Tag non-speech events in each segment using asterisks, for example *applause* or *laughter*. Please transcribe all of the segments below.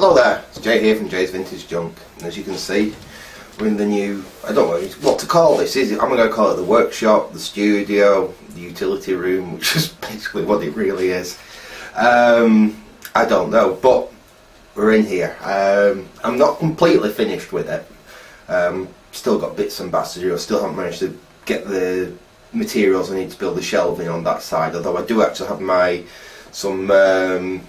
Hello there, it's Jay here from Jay's Vintage Junk and as you can see we're in the new, I don't know what to call this, is it? I'm going to call it the workshop, the studio, the utility room *laughs* which is basically what it really is. Um, I don't know but we're in here. Um, I'm not completely finished with it. Um, still got bits and bats to do, I still haven't managed to get the materials I need to build the shelving on that side although I do actually have my some um,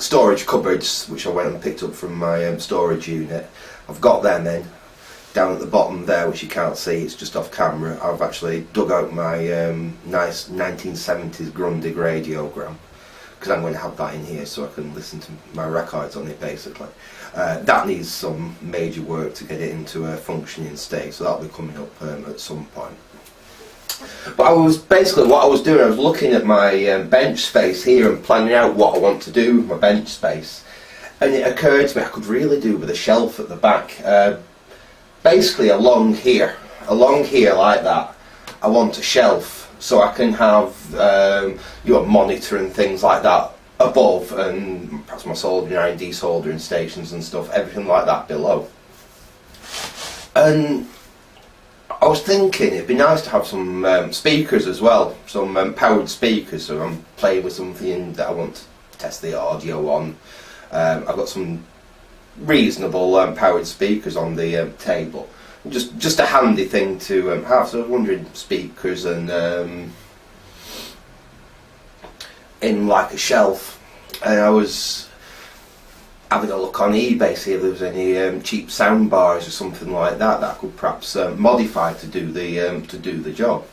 storage cupboards which I went and picked up from my um, storage unit. I've got them in down at the bottom there which you can't see it's just off camera I've actually dug out my um, nice 1970s Grundig radiogram because I'm going to have that in here so I can listen to my records on it basically. Uh, that needs some major work to get it into a functioning state so that'll be coming up um, at some point. But I was basically what I was doing. I was looking at my um, bench space here and planning out what I want to do with my bench space, and it occurred to me I could really do with a shelf at the back. Uh, basically, along here, along here like that, I want a shelf so I can have um, your monitor and things like that above, and perhaps my soldering iron, desoldering stations and stuff, everything like that below. And I was thinking it'd be nice to have some um, speakers as well, some um, powered speakers. So I'm playing with something that I want to test the audio on. Um, I've got some reasonable um, powered speakers on the um, table. Just just a handy thing to um, have. So I was wondering speakers and in like a shelf, and I was having a look on eBay, see if there was any um, cheap sound bars or something like that that I could perhaps um, modify to do the um, to do the job.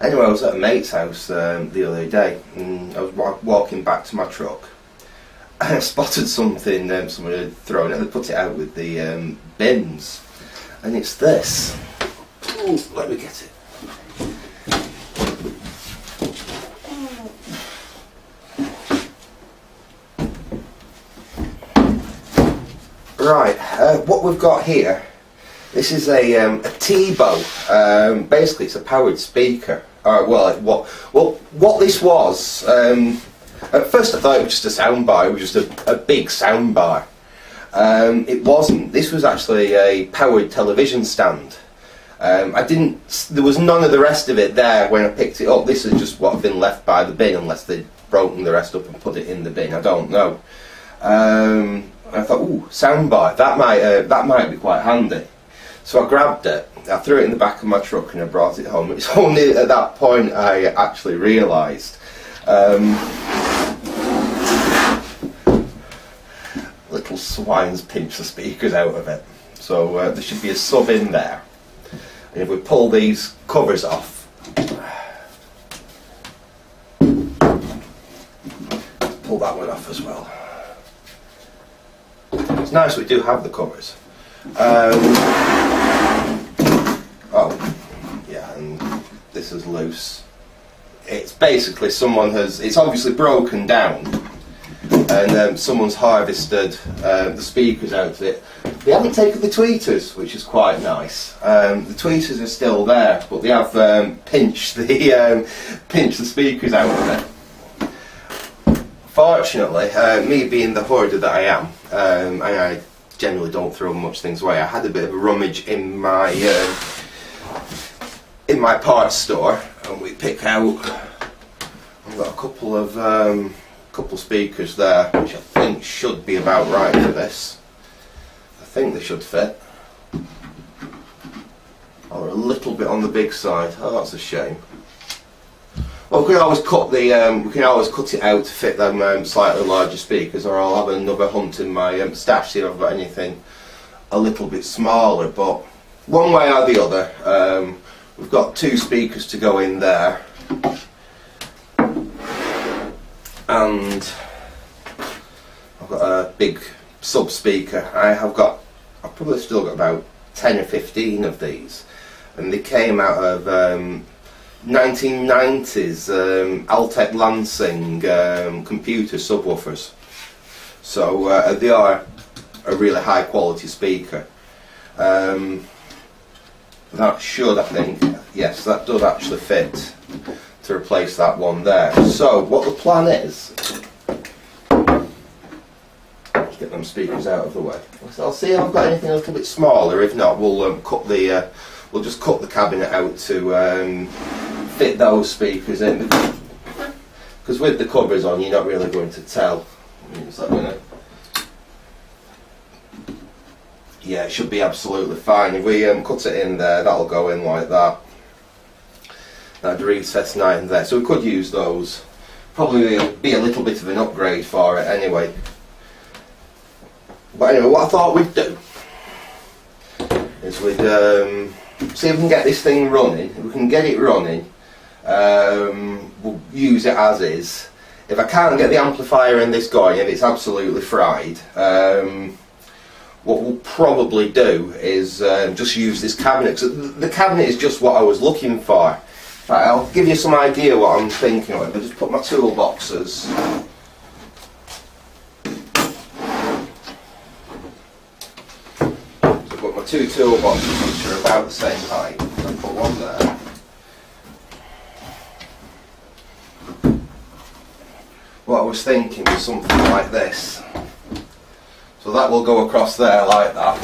Anyway, I was at a mate's house um, the other day, and I was wa walking back to my truck, and *laughs* I spotted something um, someone had thrown it. They put it out with the um, bins, and it's this. Ooh, let me get it. Right, uh, what we've got here, this is a, um, a Teebo. Um, basically, it's a powered speaker. Uh, well, what, well, what this was, um, at first I thought it was just a soundbar, it was just a, a big soundbar. Um, it wasn't. This was actually a powered television stand. Um, I didn't. There was none of the rest of it there when I picked it up. This is just what had been left by the bin, unless they'd broken the rest up and put it in the bin. I don't know. I thought, ooh, soundbar, that might, uh, that might be quite handy. So I grabbed it, I threw it in the back of my truck and I brought it home. *laughs* It's only at that point I actually realised. Um, little swines pinch the speakers out of it. So uh, there should be a sub in there. And if we pull these covers off, pull that one off as well. It's nice we do have the covers. Um, oh, yeah, and this is loose. It's basically someone has, it's obviously broken down and um, someone's harvested uh, the speakers out of it. They haven't taken the tweeters, which is quite nice. Um, the tweeters are still there, but they have um, pinched the *laughs* um, pinched the speakers out of it fortunately, uh, me being the hoarder that I am, um, and I generally don't throw much things away, I had a bit of a rummage in my uh, in my parts store, and we pick out. I've got a couple of um, couple speakers there, which I think should be about right for this. I think they should fit. Or a little bit on the big side. Oh, that's a shame. Well, we can always cut the um, we can always cut it out to fit them um, slightly larger speakers, or I'll have another hunt in my um, stash if I've got anything a little bit smaller. But one way or the other, um, we've got two speakers to go in there, and I've got a big sub speaker. I have got I've probably still got about ten or fifteen of these, and they came out of um, 1990s um, Altec Lansing um, computer subwoofers. So uh, they are a really high quality speaker. Um, that should, I think, yes, that does actually fit to replace that one there. So what the plan is, to get them speakers out of the way. I'll see if I've got anything a little bit smaller. If not, we'll um, cut the uh, we'll just cut the cabinet out to um, fit those speakers in. Because with the covers on, you're not really going to tell. Yeah, it should be absolutely fine. If we um, cut it in there, that'll go in like that. That recess nine there, so we could use those. Probably be a little bit of an upgrade for it anyway. But anyway, what I thought we'd do is we'd um, see if we can get this thing running. If we can get it running, um, we'll use it as is. If I can't get the amplifier in this going, if it's absolutely fried, um, what we'll probably do is um, just use this cabinet. the cabinet is just what I was looking for. Right, I'll give you some idea what I'm thinking of. I'll just put my toolboxes. So I've got my two toolboxes which are about the same height. I'll put one there. What I was thinking was something like this. So that will go across there like that.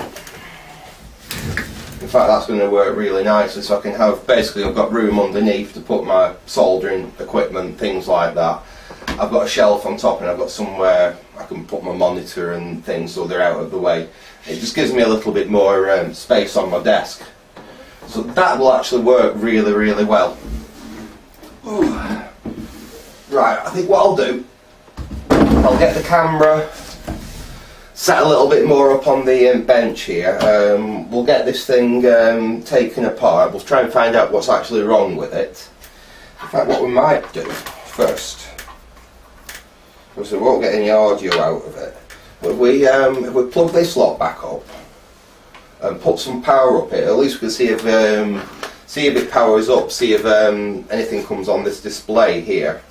In fact that's going to work really nicely so I can have basically I've got room underneath to put my soldering equipment things like that. I've got a shelf on top and I've got somewhere I can put my monitor and things so they're out of the way. It just gives me a little bit more um, space on my desk. So that will actually work really really well. Ooh. right I think what I'll do I'll get the camera set a little bit more up on the um, bench here. Um, we'll get this thing um, taken apart. We'll try and find out what's actually wrong with it. In fact, what we might do first, because we won't get any audio out of it, we, um, if we plug this lot back up and put some power up it, at least we can see if, um, see if it powers up, see if anything comes on this display here.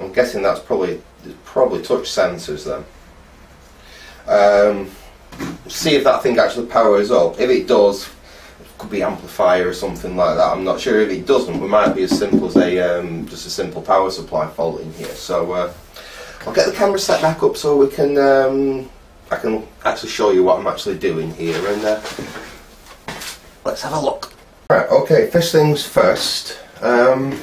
I'm guessing that's probably probably touch sensors then um, see if that thing actually powers up. If it does, it could be amplifier or something like that. I'm not sure. If it doesn't, we might be as simple as a um, just a simple power supply fault in here. So uh, I'll get the camera set back up so we can um, I can actually show you what I'm actually doing here and uh, let's have a look. Right. Okay. First things first. Um,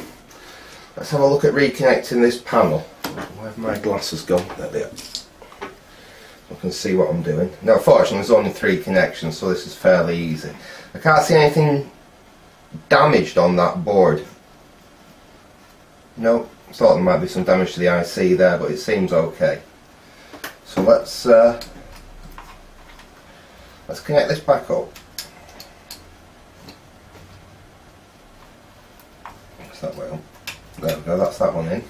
let's have a look at reconnecting this panel. Where have my glasses gone? There they are. I can see what I'm doing. Now fortunately there's only three connections so this is fairly easy. I can't see anything damaged on that board. No, thought there might be some damage to the IC there but it seems okay. So let's uh, let's connect this back up. That way There we go, that's that one in.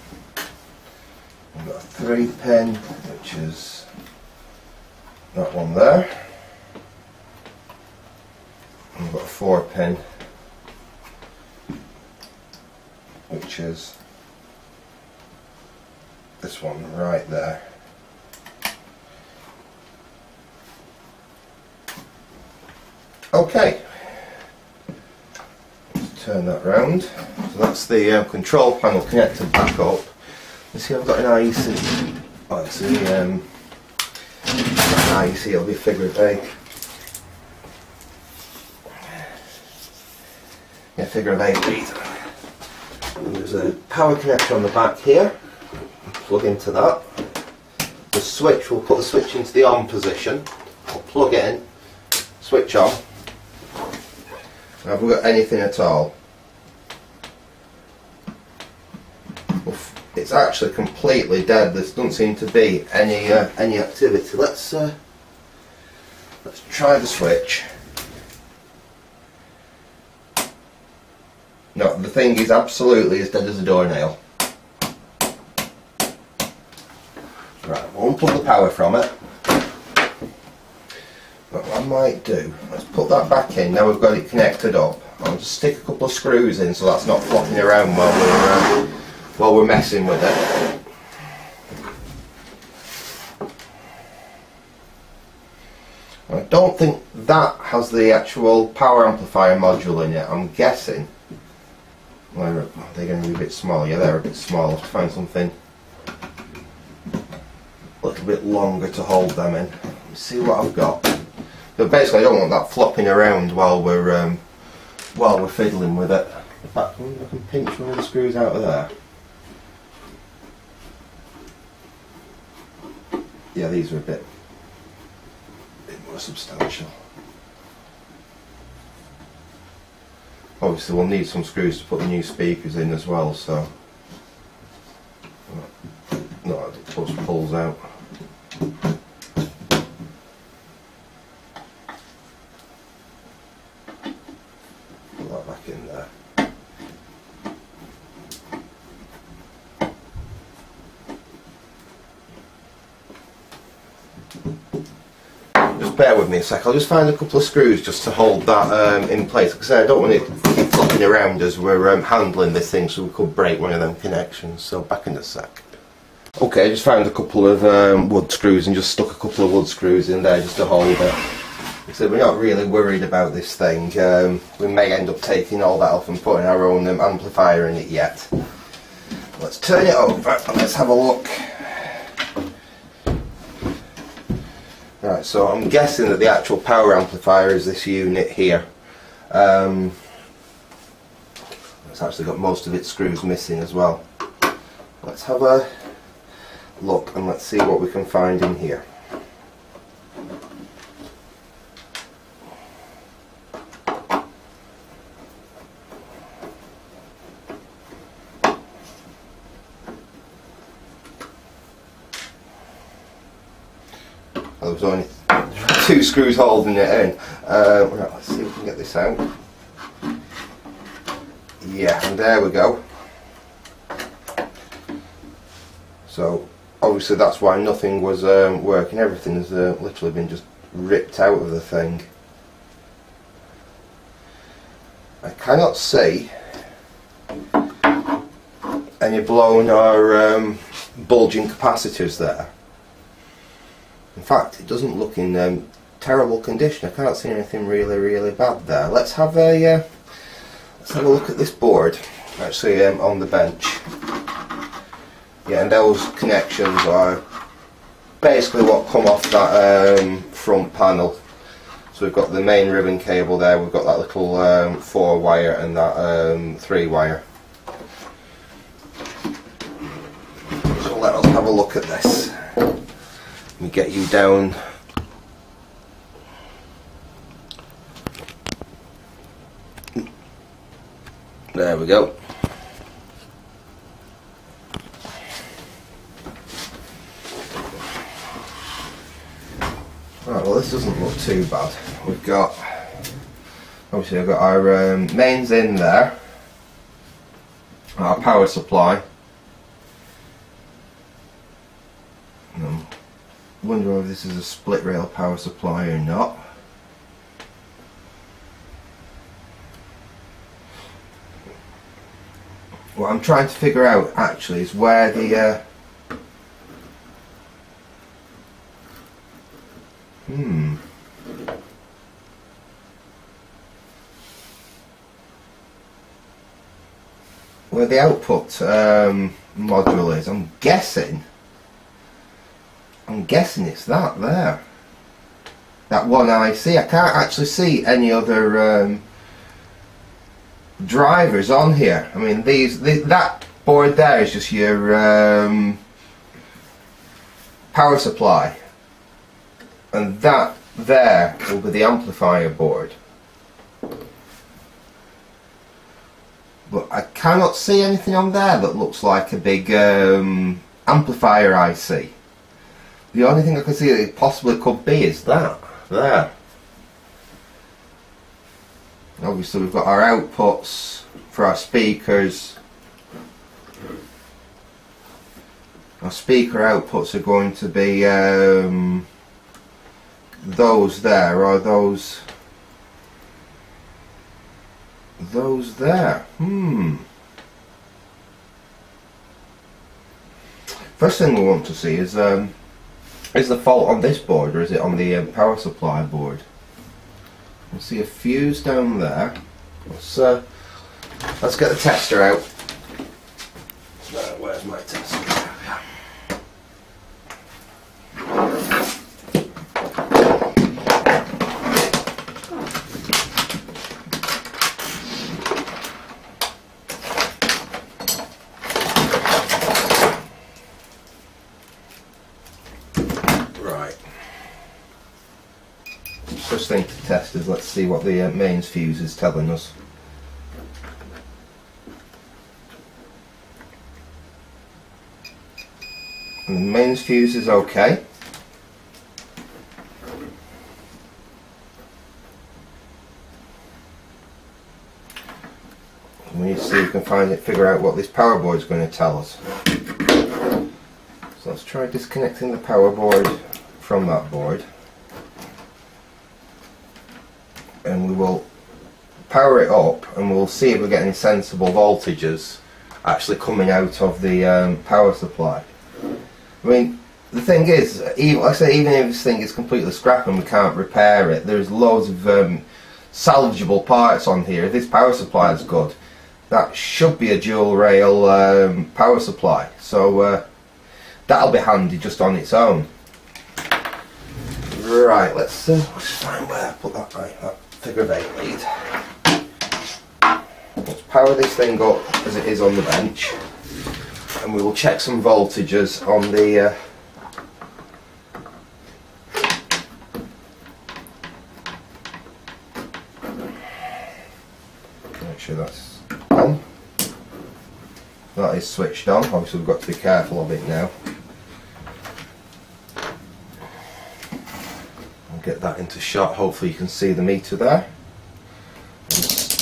We've got a three pin which is that one there. And we've got a four pin which is this one right there. Okay, Let's turn that round. So that's the uh, control panel connected back up. You see I've got an IC. Oh, it's the um, you see it'll be figure of eight. Yeah, figure of eight there's a power connector on the back here. Plug into that. The switch, we'll put the switch into the on position. I'll plug it in, switch on. Have we got anything at all? It's actually completely dead. There doesn't seem to be any uh, any activity. Let's uh, let's try the switch. No, the thing is absolutely as dead as a doornail. Right, we'll unplug the power from it. But what I might do, let's put that back in. Now we've got it connected up. I'll just stick a couple of screws in so that's not flopping around while we're uh, while we're messing with it. I don't think that has the actual power amplifier module in it. I'm guessing. Where are they going to be a bit small? Yeah, they're a bit small. Let's find something a little bit longer to hold them in. See what I've got. But basically, I don't want that flopping around while we're um, while we're fiddling with it. In fact, I can pinch one of the screws out of there. Yeah, these are a bit, bit more substantial. Obviously, we'll need some screws to put the new speakers in as well, so. not No, it pulls out. Put that back in there. Just bear with me a sec. I'll just find a couple of screws just to hold that um, in place. Because I don't want it flopping around as we're um, handling this thing, so we could break one of them connections. So back in a sec. Okay, I just found a couple of um, wood screws and just stuck a couple of wood screws in there just to hold it. So we're not really worried about this thing. Um, we may end up taking all that off and putting our own um, amplifier in it yet. Let's turn it over and let's have a look. Right, so I'm guessing that the actual power amplifier is this unit here. Um, it's actually got most of its screws missing as well. Let's have a look and let's see what we can find in here. Well, there was only *laughs* two screws holding it in. Uh, right, let's see if we can get this out. Yeah, and there we go. So obviously that's why nothing was um, working. Everything has uh, literally been just ripped out of the thing. I cannot see any blown or um, bulging capacitors there. In fact, it doesn't look in um, terrible condition. I can't see anything really, really bad there. Let's have a uh, let's have a look at this board. Actually, um, on the bench. Yeah, and those connections are basically what come off that um, front panel. So we've got the main ribbon cable there. We've got that little um, four wire and that um, three wire. So let us have a look at this me get you down. There we go. Right, well this doesn't look too bad. We've got, obviously I've got our um, mains in there, our power supply, wonder if this is a split rail power supply or not. What I'm trying to figure out actually is where the uh, hmm where the output um, module is. I'm guessing I'm guessing it's that there. That one IC. I can't actually see any other um, drivers on here. I mean, these, that board there is just your um, power supply, and that there will be the amplifier board. But I cannot see anything on there that looks like a big um, amplifier IC. The only thing I can see that it possibly could be is that. There. Obviously we've got our outputs for our speakers. Our speaker outputs are going to be um, those there or those those there. Hmm. First thing we want to see is um, is the fault on this board or is it on the um, power supply board? I see a fuse down there. Let's, uh, let's get the tester out. where's my tester? First thing to test is let's see what the uh, mains fuse is telling us. And the mains fuse is okay. We need to see if we can find it, figure out what this power board is going to tell us. So let's try disconnecting the power board from that board. And we will power it up and we'll see if we're getting sensible voltages actually coming out of the um, power supply. I mean, the thing is, even, like I say, even if this thing is completely scrap and we can't repair it, there's loads of um, salvageable parts on here. If this power supply is good, that should be a dual rail um, power supply. So uh, that'll be handy just on its own. Right, let's, uh, find where I put that right, that figure of eight lead. Power this thing up as it is on the bench. And we will check some voltages on the uh, make sure that's on. That is switched on. Obviously we've got to be careful of it now. I'll get that into shot. Hopefully you can see the meter there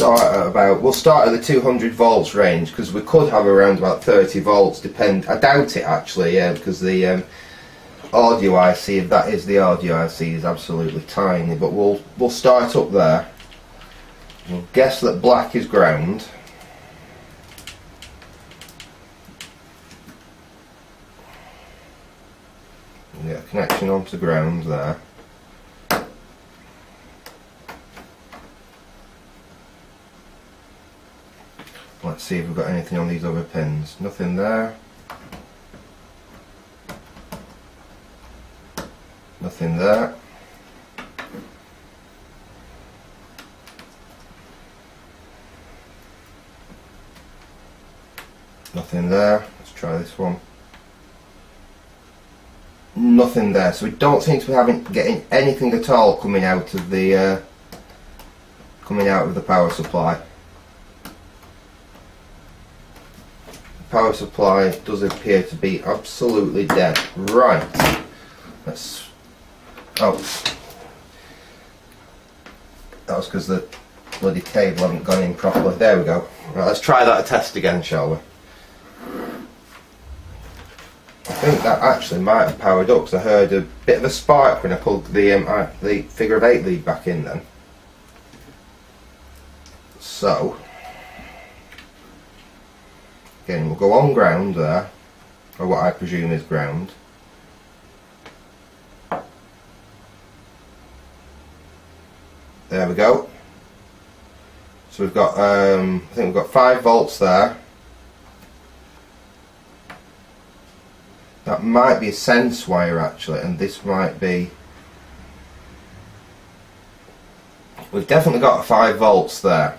start at about we'll start at the 200 volts range because we could have around about 30 volts depend I doubt it actually yeah because the um, audio IC if that is the audio IC is absolutely tiny but we'll we'll start up there. We'll guess that black is ground. Get a connection onto ground there Let's see if we've got anything on these other pins. Nothing there. Nothing there. Nothing there. Let's try this one. Nothing there. So we don't seem to be having getting anything at all coming out of the uh, coming out of the power supply. Power supply does appear to be absolutely dead. Right. Let's. Oh. That was because the bloody cable hadn't gone in properly. There we go. Right, let's try that test again, shall we? I think that actually might have powered up because I heard a bit of a spark when I pulled the um, the figure of eight lead back in then. So, Again, we'll go on ground there, or what I presume is ground. There we go. So we've got, um, I think we've got 5 volts there. That might be a sense wire actually, and this might be... We've definitely got 5 volts there.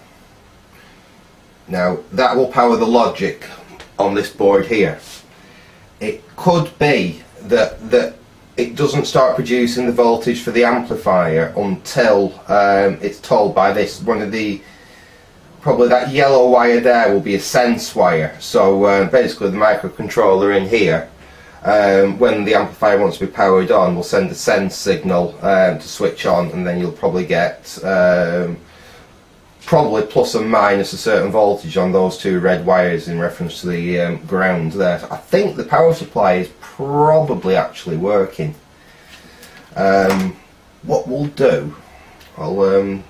Now that will power the logic on this board here. It could be that that it doesn't start producing the voltage for the amplifier until um, it's told by this one of the probably that yellow wire there will be a sense wire so uh, basically the microcontroller in here um, when the amplifier wants to be powered on will send a sense signal um, to switch on and then you'll probably get um, probably plus and minus a certain voltage on those two red wires in reference to the um, ground there. I think the power supply is probably actually working. Um, what we'll do, I'll um,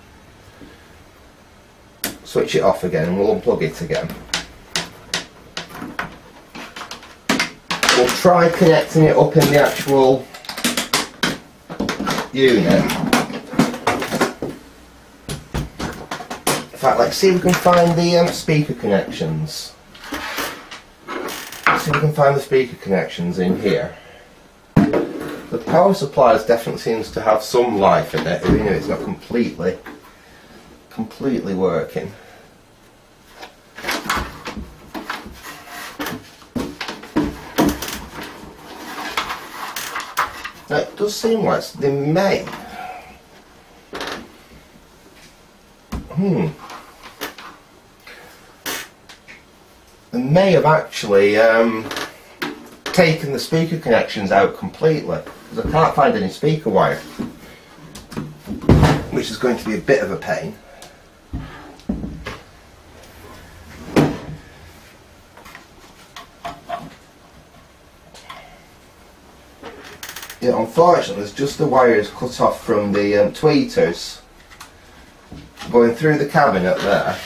switch it off again and we'll unplug it again. We'll try connecting it up in the actual unit fact, let's see if we can find the um, speaker connections. Let's see if we can find the speaker connections in here. The power supply definitely seems to have some life in it, even if it's not completely, completely working. Now, it does seem like they may Hmm. May have actually um, taken the speaker connections out completely because I can't find any speaker wire which is going to be a bit of a pain. Yeah, unfortunately, it's just the wires cut off from the um, tweeters going through the cabinet there.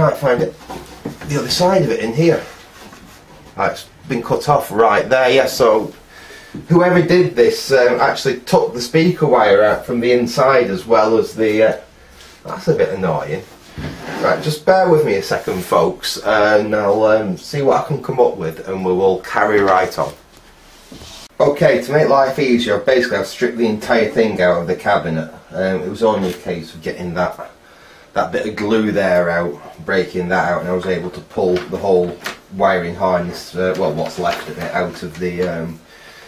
Can't find it, the other side of it in here. Oh, it's been cut off right there, yeah, so whoever did this um, actually took the speaker wire out from the inside as well as the... Uh, that's a bit annoying. Right, just bear with me a second folks and I'll um, see what I can come up with and we will carry right on. Okay, to make life easier, basically I've stripped the entire thing out of the cabinet. Um, it was only a case of getting that that bit of glue there out, breaking that out and I was able to pull the whole wiring harness, uh, well what's left of it, out of the um,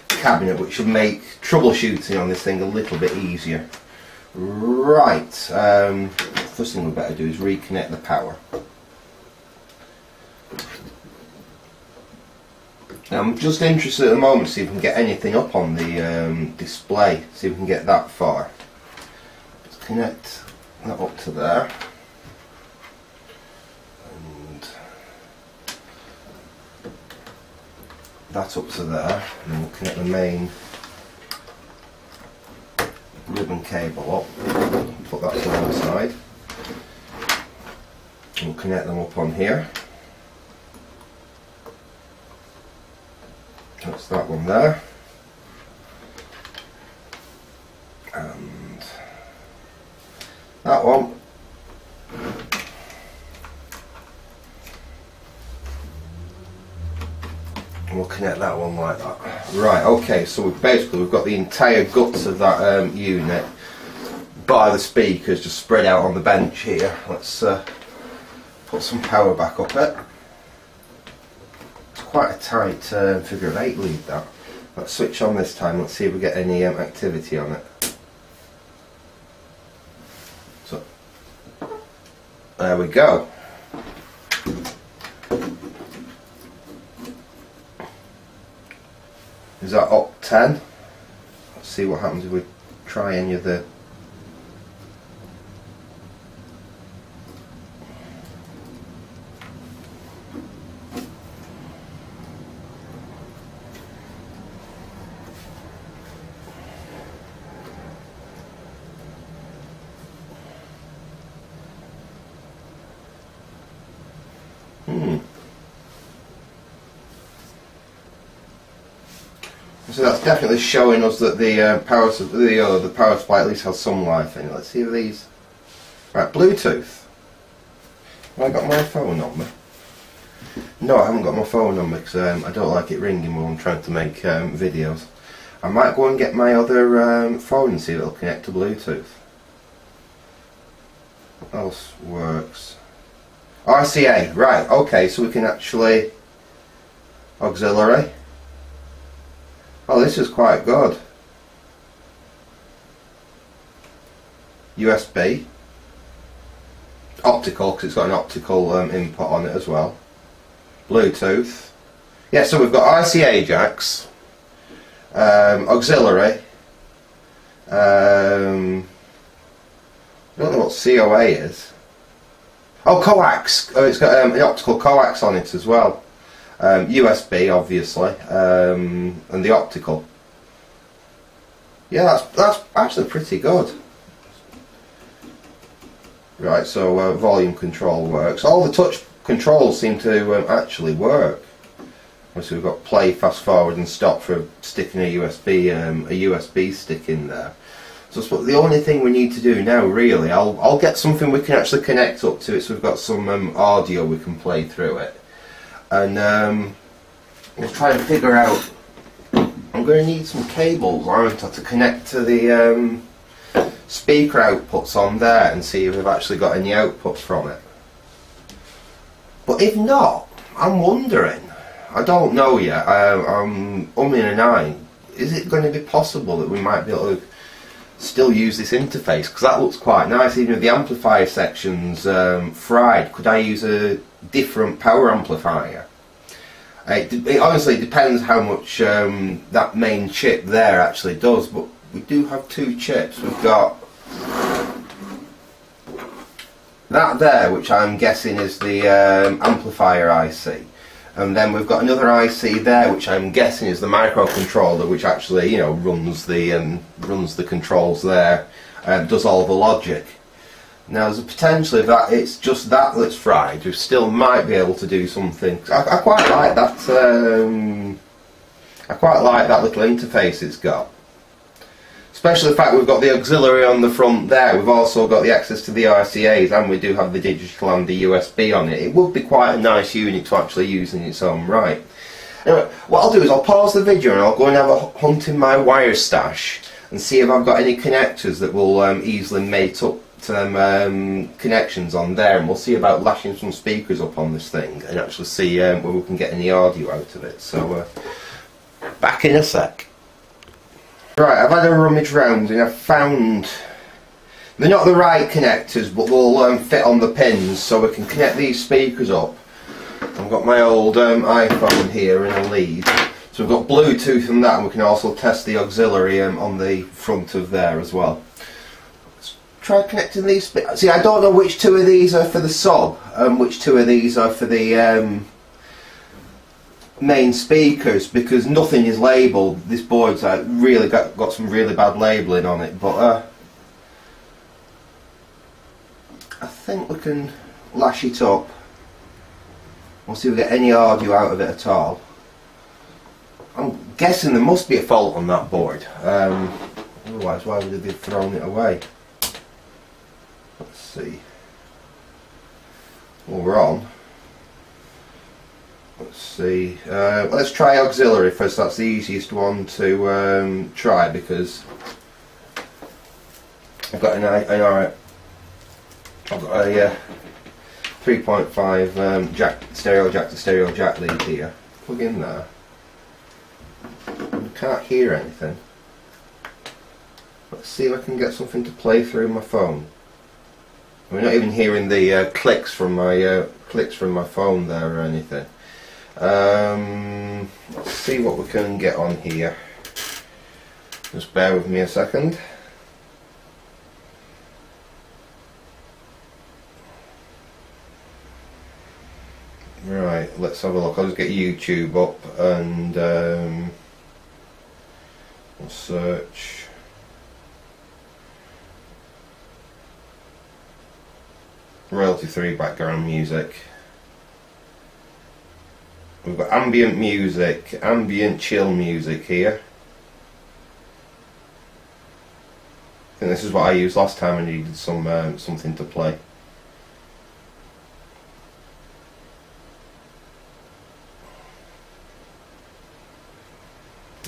cabinet which should make troubleshooting on this thing a little bit easier. Right, um, first thing we better do is reconnect the power. Now I'm just interested at the moment to see if we can get anything up on the um, display, see if we can get that far. Let's connect that up to there. And that up to there. And we'll connect the main ribbon cable up. Put that to one side. We'll connect them up on here. That's that one there. And that one. We'll connect that one like that. Right, okay, so we've basically we've got the entire guts of that um, unit by the speakers just spread out on the bench here. Let's uh, put some power back up it. It's quite a tight uh, figure of eight lead that. Let's switch on this time, let's see if we get any um, activity on it. There we go. Is that up 10? Let's see what happens if we try any of the definitely showing us that the uh, power the uh, the power supply at least has some life in it. Let's see these right Bluetooth. Have I got my phone on me? No, I haven't got my phone on me because um, I don't like it ringing when I'm trying to make um, videos. I might go and get my other um, phone and see if it'll connect to Bluetooth. What else works? RCA, right, okay, so we can actually auxiliary. Oh, this is quite good. USB. Optical, because it's got an optical um, input on it as well. Bluetooth. Yeah, so we've got RCA jacks, um, auxiliary, um, I don't know what COA is. Oh, coax. Oh, it's got um, an optical coax on it as well. Um, USB, obviously, um, and the optical. Yeah, that's that's actually pretty good. Right, so uh, volume control works. All the touch controls seem to um, actually work. Obviously, we've got play, fast forward, and stop for sticking a USB um, a USB stick in there. So the only thing we need to do now, really, I'll I'll get something we can actually connect up to it. So we've got some um, audio we can play through it, and um, we'll try and figure out. I'm going to need some cables, aren't I, to connect to the um, speaker outputs on there and see if we've actually got any outputs from it. But if not, I'm wondering. I don't know yet. I, I'm umming and ahhing is it going to be possible that we might be able to still use this interface? Because that looks quite nice, even if the amplifier section's um, fried. Could I use a different power amplifier? It, it honestly depends how much um, that main chip there actually does, but we do have two chips. We've got that there, which I'm guessing is the um, amplifier IC. And then we've got another IC there, which I'm guessing is the microcontroller, which actually, you know, runs the um, runs the controls there, and does all the logic. Now, there's a potential that it's just that that's fried, we still might be able to do something. I, I quite like that. Um, I quite like that little interface it's got. Especially the fact we've got the auxiliary on the front there. We've also got the access to the RCAs and we do have the digital and the USB on it. It would be quite a nice unit to actually use in its own right. Anyway, what I'll do is I'll pause the video and I'll go and have a hunt in my wire stash and see if I've got any connectors that will um, easily mate up some um, connections on there and we'll see about lashing some speakers up on this thing and actually see um, where we can get any audio out of it. So, uh, back in a sec. Right, I've had a rummage round and I've found they're not the right connectors but they'll um, fit on the pins so we can connect these speakers up. I've got my old um, iPhone here in a lead so we've got Bluetooth and that and we can also test the auxiliary um, on the front of there as well. Let's try connecting these, see I don't know which two of these are for the sub and which two of these are for the um, main speakers because nothing is labelled. This board's uh, really got, got some really bad labelling on it, but uh, I think we can lash it up. We'll see if we get any audio out of it at all. I'm guessing there must be a fault on that board. Um, otherwise, why would they have thrown it away? Let's see. Well, we're on. Let's see. Uh, let's try auxiliary first. That's the easiest one to um, try because I've got an, an. I've got a uh, 3.5 um, jack stereo jack to stereo jack lead here. Plug in there. I can't hear anything. Let's see if I can get something to play through my phone. We're not even hearing the uh, clicks from my uh, clicks from my phone there or anything. Um, let's see what we can get on here. Just bear with me a second. Right, let's have a look. I'll just get YouTube up and um, we'll search. Royalty free background music. We've got ambient music, ambient chill music here. Think this is what I used last time I needed some um, something to play.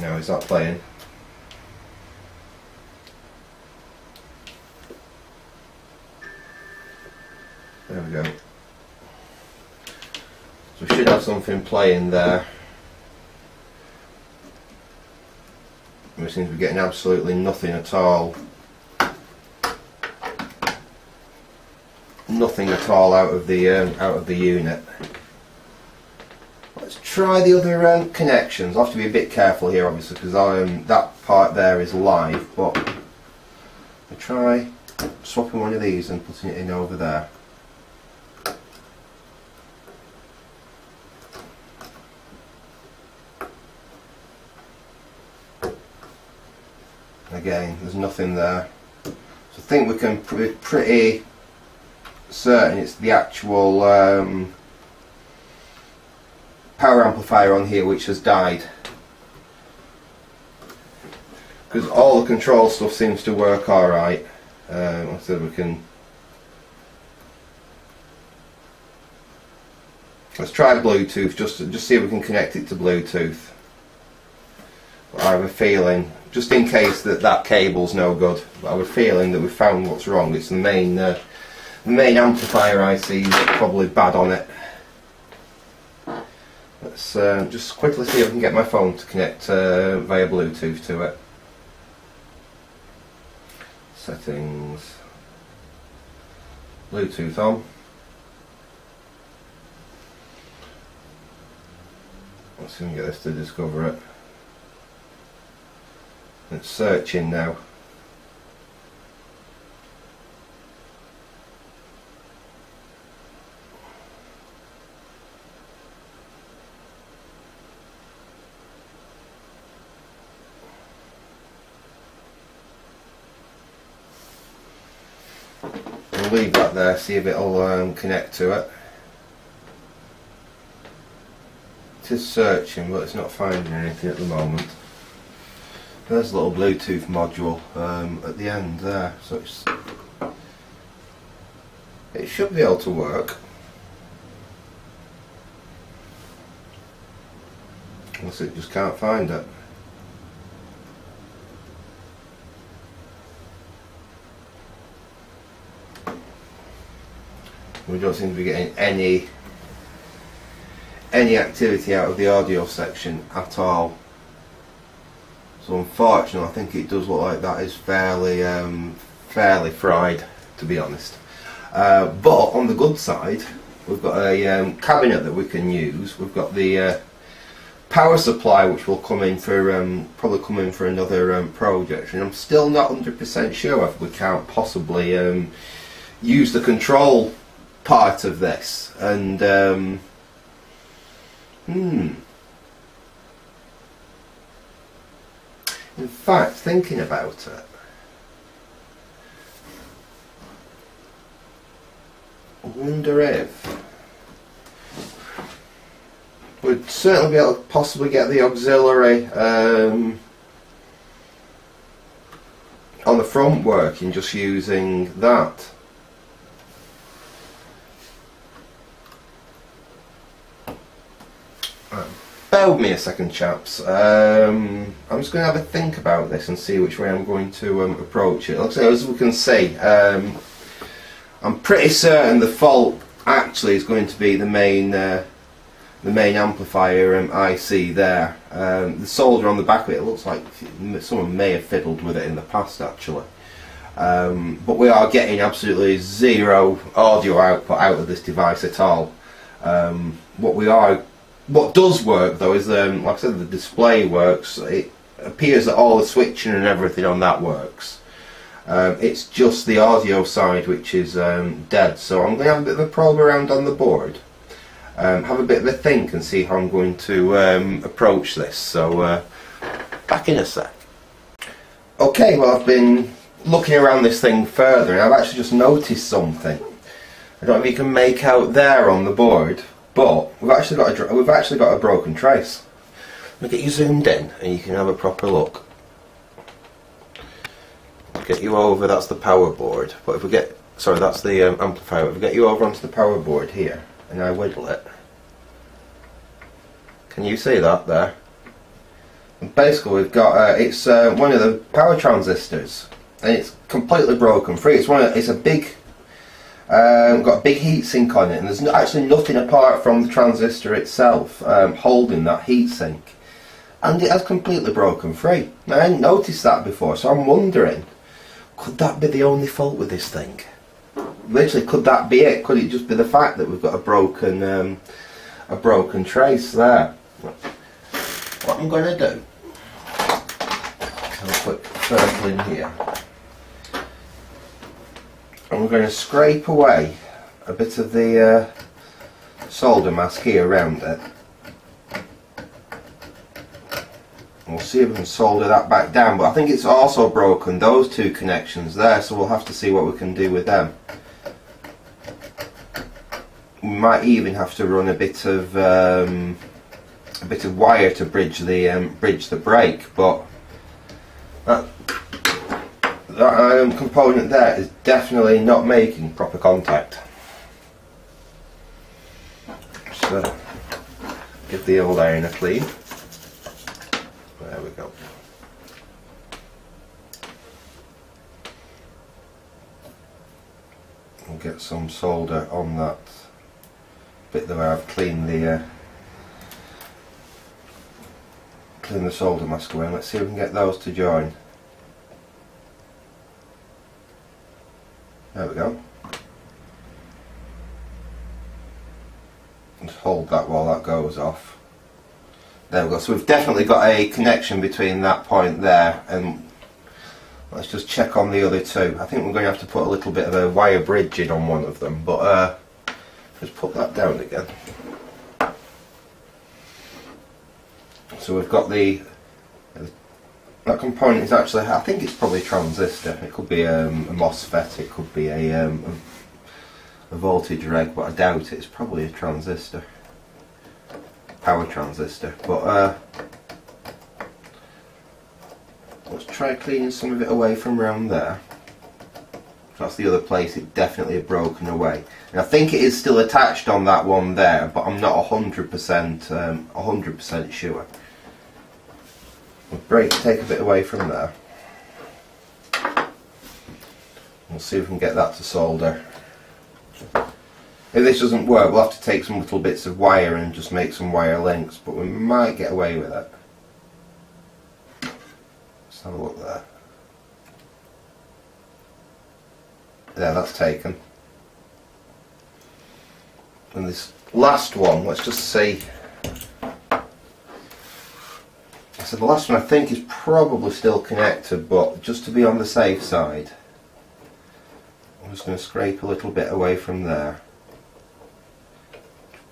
Now is that playing? There we go. We should have something playing there. We seem to be getting absolutely nothing at all. Nothing at all out of the um, out of the unit. Let's try the other um, connections. I'll have to be a bit careful here, obviously, because um, that part there is live. But I try swapping one of these and putting it in over there. Again there's nothing there. So I think we can be pretty certain it's the actual um, power amplifier on here which has died. Because all the control stuff seems to work alright. Um, so we can let's try Bluetooth just to, just see if we can connect it to Bluetooth I have a feeling just in case that that cable's no good. I have a feeling that we've found what's wrong. It's the main, uh, the main amplifier IC is probably bad on it. Let's let's uh, just quickly see if I can get my phone to connect uh, via Bluetooth to it. Settings. Bluetooth on. Let's see if we can get this to discover it. It's searching now. Leave that there, see if it'll um, connect to it. It is searching, but it's not finding anything at the moment. There's a little Bluetooth module um, at the end there, so it's it should be able to work. Unless it just can't find it. We don't seem to be getting any any activity out of the audio section at all. So unfortunately, I think it does look like that is fairly um, fairly fried, to be honest. Uh, but on the good side, we've got a um, cabinet that we can use. We've got the uh, power supply, which will come in for um, probably come in for another um, project, and I'm still not 100% sure if we can't possibly um, use the control part of this. And um, hmm. In fact, thinking about it, I wonder if we'd certainly be able to possibly get the auxiliary um, on the front working just using that. Bear me a second, chaps. Um, I'm just going to have a think about this and see which way I'm going to um, approach it. So as we can see, um, I'm pretty certain the fault actually is going to be the main uh, the main amplifier um, IC there. Um, the solder on the back of it, it looks like someone may have fiddled with it in the past actually. Um, but we are getting absolutely zero audio output out of this device at all. Um, what we are what does work though is, um, like I said, the display works. It appears that all the switching and everything on that works. Um, it's just the audio side which is um, dead. So I'm going to have a bit of a probe around on the board, um, have a bit of a think and see how I'm going to um, approach this. So uh, back in a sec. Okay, well I've been looking around this thing further and I've actually just noticed something. I don't know if you can make out there on the board but we've actually got a we've actually got a broken trace. Me get you zoomed in, and you can have a proper look. Get you over. That's the power board. But if we get sorry, that's the um, amplifier. If we get you over onto the power board here, and I wiggle it, can you see that there? And basically, we've got uh, it's uh, one of the power transistors, and it's completely broken free. It's one. Of, it's a big um, got a big heatsink on it and there's no, actually nothing apart from the transistor itself um, holding that heatsink and it has completely broken free. Now, I hadn't noticed that before so I'm wondering could that be the only fault with this thing? Literally could that be it? Could it just be the fact that we've got a broken um, a broken trace there? What I'm going to do I'll put circle in here and we're going to scrape away a bit of the uh, solder mask here around it. And we'll see if we can solder that back down but I think it's also broken those two connections there so we'll have to see what we can do with them. We might even have to run a bit of um, a bit of wire to bridge the um, bridge the break but that that iron component there is definitely not making proper contact. So, give the old iron a clean. There we go. We'll get some solder on that bit that I've cleaned the uh, clean the solder mask away let's see if we can get those to join. There we go. Just hold that while that goes off. There we go. So we've definitely got a connection between that point there and let's just check on the other two. I think we're going to have to put a little bit of a wire bridge in on one of them, but uh, just put that down again. So we've got the that component is actually I think it's probably a transistor. It could be um, a MOSFET. It could be a, um, a, voltage reg, but I doubt it. It's probably a transistor, power transistor. But uh, let's try cleaning some of it away from around there. That's the other place it definitely had broken away. And I think it is still attached on that one there, but I'm not 100% um, 100% sure. Break, take a bit away from there. We'll see if we can get that to solder. If this doesn't work, we'll have to take some little bits of wire and just make some wire links, but we might get away with it. Let's have a look there. There, that's taken. And this last one, let's just see. So the last one I think is probably still connected, but just to be on the safe side, I'm just going to scrape a little bit away from there.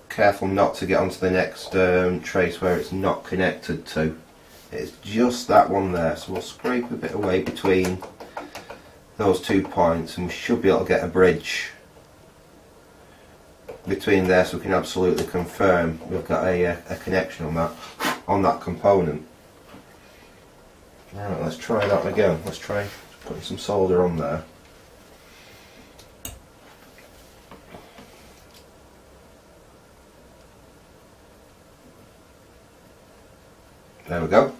Careful not to get onto the next um, trace where it's not connected to. It's just that one there, so we'll scrape a bit away between those two points and we should be able to get a bridge between there so we can absolutely confirm we've got a, uh, a connection on that on that component. Right, let's try that again. Let's try putting some solder on there. There we go.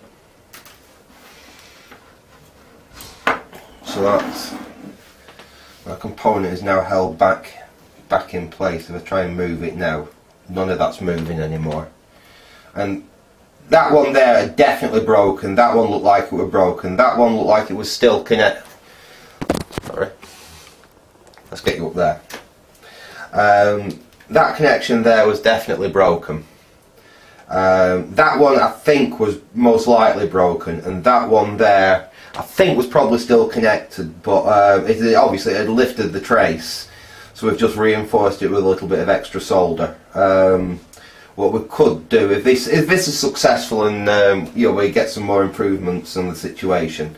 So that, that component is now held back back in place. If I try and move it now, none of that's moving anymore. And that one there had definitely broken. That one looked like it was broken. That one looked like it was still connected. Sorry. Let's get you up there. Um, that connection there was definitely broken. Um, that one I think was most likely broken, and that one there I think was probably still connected, but uh, it, obviously it had lifted the trace, so we've just reinforced it with a little bit of extra solder. Um, what we could do if this if this is successful and um, you know we get some more improvements in the situation,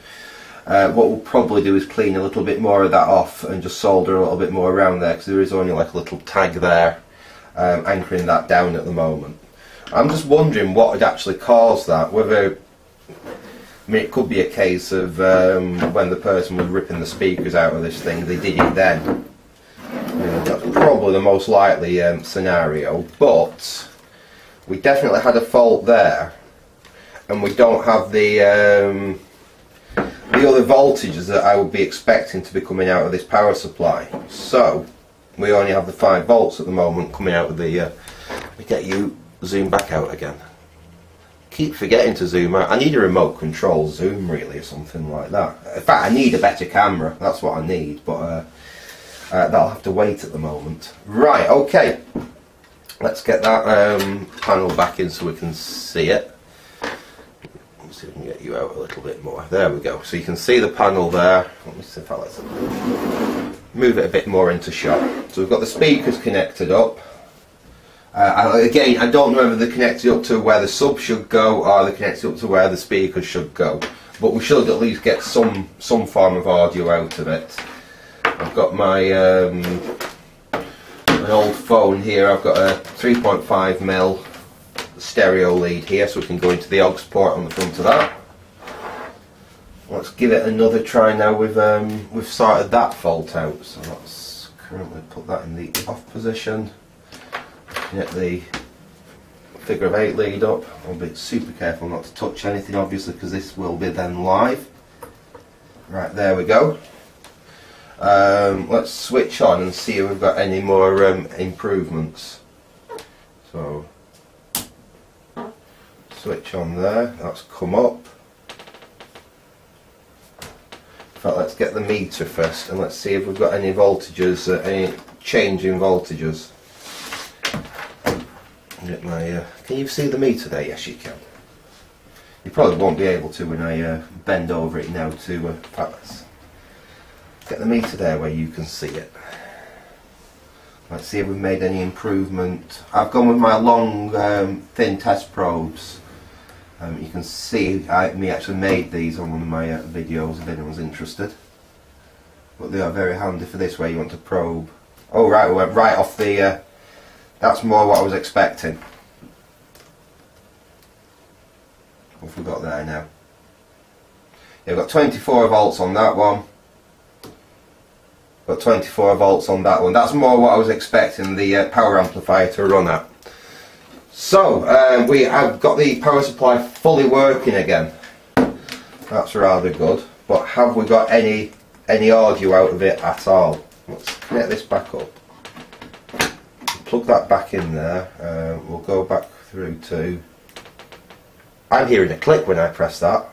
uh, what we'll probably do is clean a little bit more of that off and just solder a little bit more around there because there is only like a little tag there um, anchoring that down at the moment. I'm just wondering what would actually cause that, whether I mean, it could be a case of um, when the person was ripping the speakers out of this thing, they did it then. that's probably the most likely um, scenario, but we definitely had a fault there, and we don't have the um, the other voltages that I would be expecting to be coming out of this power supply. So we only have the 5 volts at the moment coming out of the. Uh, let me get you zoom back out again keep forgetting to zoom out. I need a remote control zoom really or something like that. In fact, I need a better camera. That's what I need, but uh, uh, that'll have to wait at the moment. Right, okay. Let's get that um, panel back in so we can see it. Let's see if we can get you out a little bit more. There we go. So you can see the panel there. Let me see if I let's move it a bit more into shot. So we've got the speakers connected up. Uh, again, I don't know whether they're connected up to where the sub should go or they're connected up to where the speakers should go. But we should at least get some some form of audio out of it. I've got my um, an old phone here. I've got a 3.5 mil stereo lead here, so we can go into the aux port on the front of that. Let's give it another try now. We've um, we've sorted that fault out, so let's currently put that in the off position get the figure of eight lead up. I'll be super careful not to touch anything obviously because this will be then live. Right there we go. Um, let's switch on and see if we've got any more um, improvements. So switch on there, that's come up. In fact, let's get the meter first and let's see if we've got any voltages, uh, any change in voltages. Get my, uh, can you see the meter there? Yes, you can. You probably won't be able to when I uh, bend over it now to uh, let's get the meter there where you can see it. Let's see if we've made any improvement. I've gone with my long, um, thin test probes. Um, you can see I, me actually made these on one of my uh, videos if anyone's interested. But they are very handy for this where you want to probe. Oh right, we went right off the... Uh, that's more what I was expecting. What have we got there now? Yeah, we've got 24 volts on that one. Got 24 volts on that one. That's more what I was expecting the uh, power amplifier to run at. So, um, we have got the power supply fully working again. That's rather good. But have we got any any audio out of it at all? Let's connect this back up. Plug that back in there. Uh, we'll go back through to... I'm hearing a click when I press that.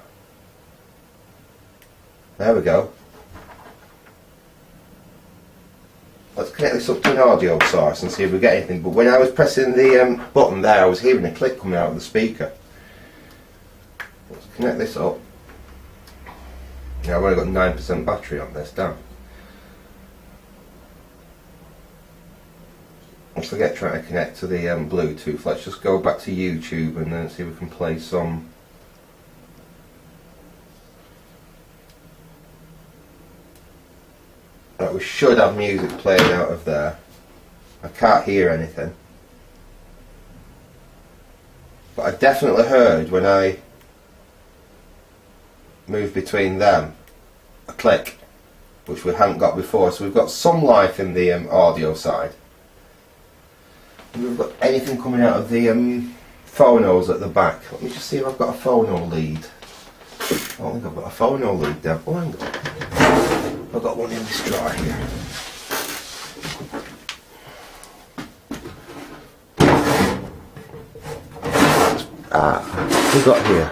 There we go. Let's connect this up to an audio source and see if we get anything. But when I was pressing the um, button there, I was hearing a click coming out of the speaker. Let's connect this up. Now I've only got 9% battery on this, damn. Let's forget trying to connect to the um, Bluetooth. Let's just go back to YouTube and then see if we can play some we should have music playing out of there. I can't hear anything. But I definitely heard when I moved between them a click, which we hadn't got before. So we've got some life in the um, audio side. We've got anything coming out of the um, phonos at the back. Let me just see if I've got a phono lead. I don't think I've got a phono lead there. Oh, hang on. I've got one in this drawer here. Ah, we got here?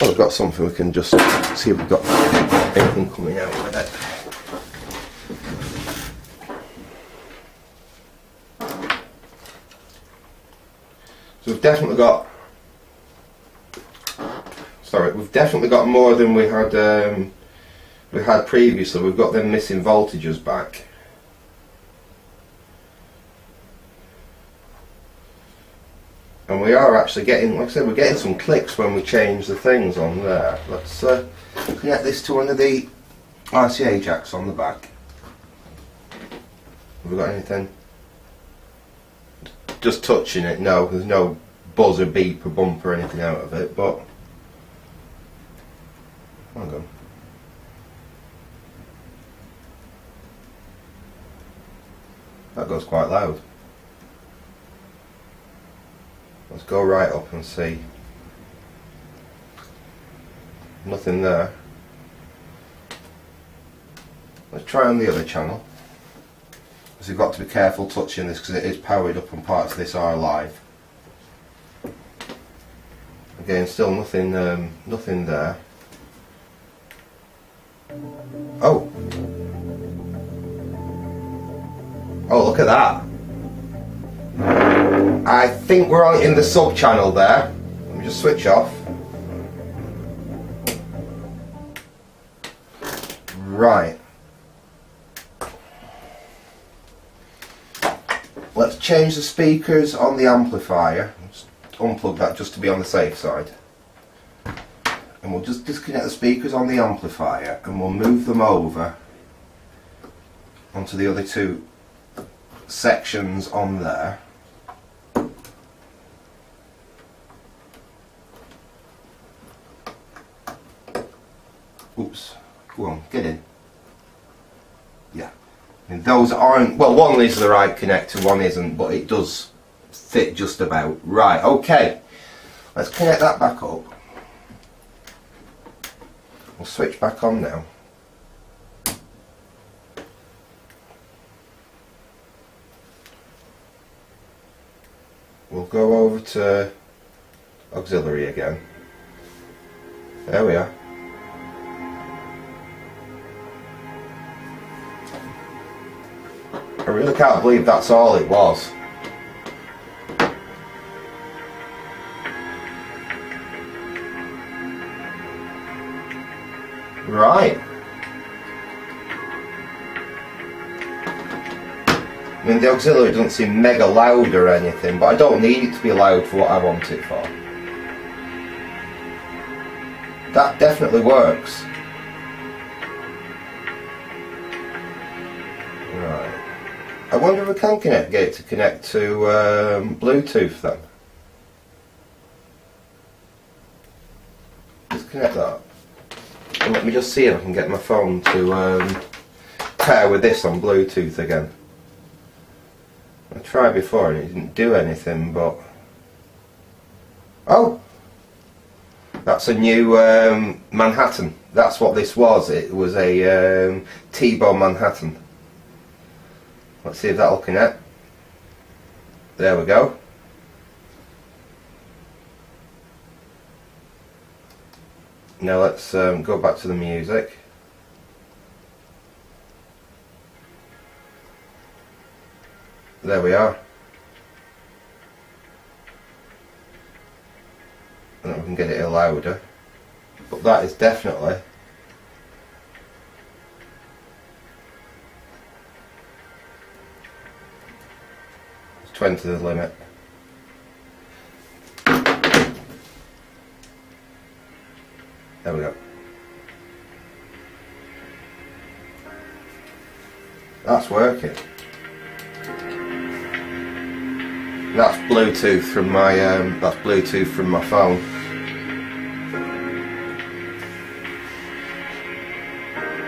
Oh, we've got something we can just see if we've got anything coming out with it. So we've definitely got sorry, we've definitely got more than we had um, we had previously. We've got them missing voltages back. And we are actually getting, like I said, we're getting some clicks when we change the things on there. Let's uh, connect this to one of the RCA jacks on the back. Have we got anything? Just touching it, no, there's no buzz or beep or bump or anything out of it, but Hang on. That goes quite loud. Let's go right up and see. Nothing there. Let's try on the other channel. Because you've got to be careful touching this because it is powered up and parts of this are live. Again, still nothing, um, nothing there. Oh. Oh, look at that. I think we're on in the sub channel there. Let me just switch off. Right. Let's change the speakers on the amplifier. Let's unplug that just to be on the safe side and we'll just disconnect the speakers on the amplifier and we'll move them over onto the other two sections on there. Oops go on get in. Yeah. And those aren't well one is the right connector one isn't but it does fit just about right. Okay let's connect that back up We'll switch back on now. we'll go over to auxiliary again. There we are. I really can't believe that's all it was. Right. I mean, the auxiliary doesn't seem mega loud or anything, but I don't need it to be loud for what I want it for. That definitely works. Right. I wonder if we can connect, get it to connect to um, Bluetooth then. Just connect that. And let me just see if I can get my phone to um, pair with this on Bluetooth again. I tried before and it didn't do anything, but... Oh! That's a new um, Manhattan. That's what this was. It was a um, T-Bone Manhattan. Let's see if that'll connect. There we go. Now let's um, go back to the music. There we are. And we can get it a louder. But that is definitely it's 20 the limit. There we go. That's working. That's Bluetooth from my um, that's Bluetooth from my phone.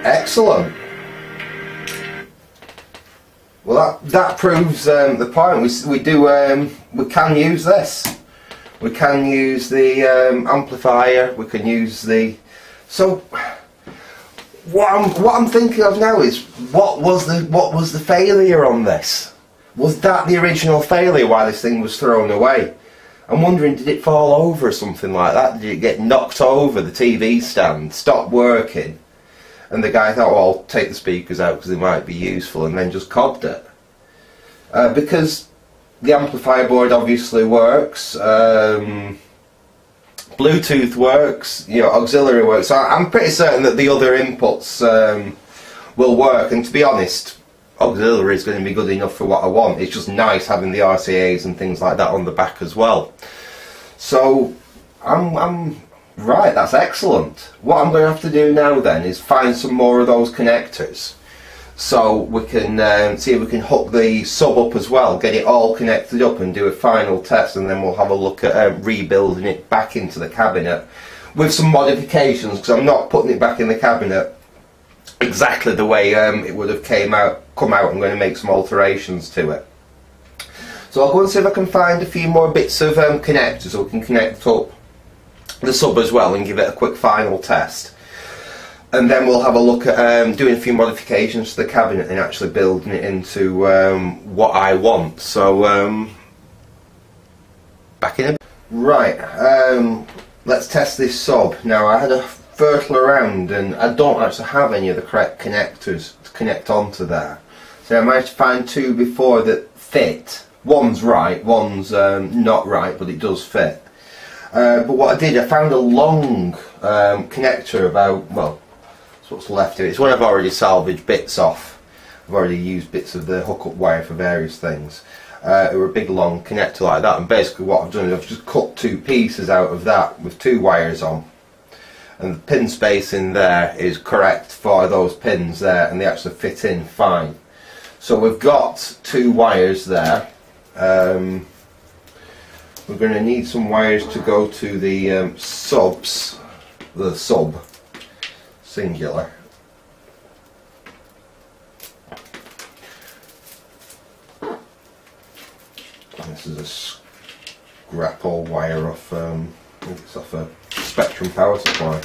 Excellent. Well, that that proves um, the point. We we do um, we can use this. We can use the um, amplifier. We can use the so. What I'm what I'm thinking of now is what was the what was the failure on this? Was that the original failure why this thing was thrown away? I'm wondering, did it fall over or something like that? Did it get knocked over, the TV stand, stop working? And the guy thought, well, I'll take the speakers out because they might be useful, and then just cobbed it. Uh, because the amplifier board obviously works, um, Bluetooth works, you know, auxiliary works. So I'm pretty certain that the other inputs um, will work, and to be honest, auxiliary is going to be good enough for what I want. It's just nice having the RCAs and things like that on the back as well. So I'm, I'm right. That's excellent. What I'm going to have to do now then is find some more of those connectors. So we can um, see if we can hook the sub up as well, get it all connected up and do a final test and then we'll have a look at um, rebuilding it back into the cabinet with some modifications because I'm not putting it back in the cabinet exactly the way um, it would have came out, come out. I'm going to make some alterations to it. So I'll go and see if I can find a few more bits of um, connectors so we can connect up the sub as well and give it a quick final test. And then we'll have a look at um, doing a few modifications to the cabinet and actually building it into um, what I want. So um, back in a Right, um, let's test this sub. Now I had a fertile around and I don't actually have any of the correct connectors to connect onto there. So I managed to find two before that fit. One's right, one's um, not right, but it does fit. Uh, but what I did, I found a long um, connector about, well, that's what's left of it. It's one I've already salvaged bits off. I've already used bits of the hookup wire for various things. Uh, were a big long connector like that and basically what I've done is I've just cut two pieces out of that with two wires on and the pin space in there is correct for those pins there and they actually fit in fine. So we've got two wires there. Um, we're going to need some wires to go to the um, subs, the sub, singular. This is a scrap old wire off, um, it's off a Spectrum power supply.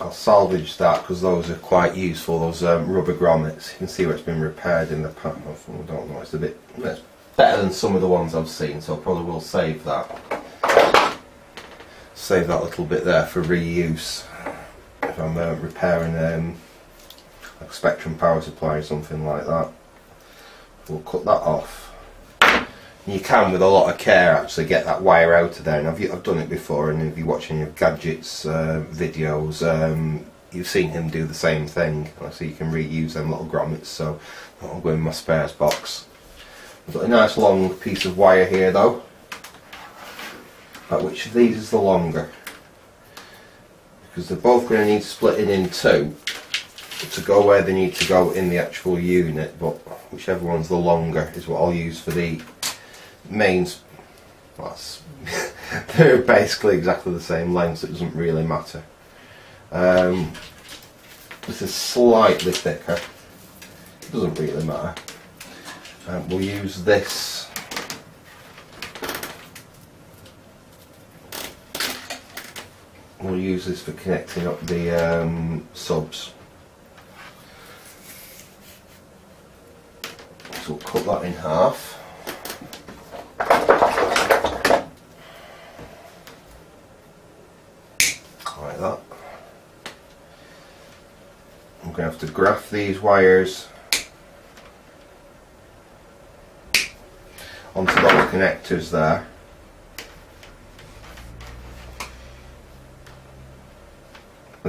I'll salvage that because those are quite useful. Those um, rubber grommets. You can see where it's been repaired in the past. I don't know. It's a bit it's better than some of the ones I've seen, so I probably will save that. Save that little bit there for reuse if I'm uh, repairing um, like Spectrum power supply or something like that. We'll cut that off. You can, with a lot of care, actually get that wire out of there. And I've, I've done it before, and if you watch any of Gadget's uh, videos, um, you've seen him do the same thing. So you can reuse them little grommets, so that'll go in my spares box. I've got a nice long piece of wire here though. But which of these is the longer? Because they're both going to need splitting in two to go where they need to go in the actual unit, but whichever one's the longer is what I'll use for the mains. Well, *laughs* they're basically exactly the same length, so it doesn't really matter. Um, this is slightly thicker, it doesn't really matter. Um, we'll use this we'll use this for connecting up the um, subs. So we'll cut that in half. Like that. I'm going to have to graft these wires onto those connectors there.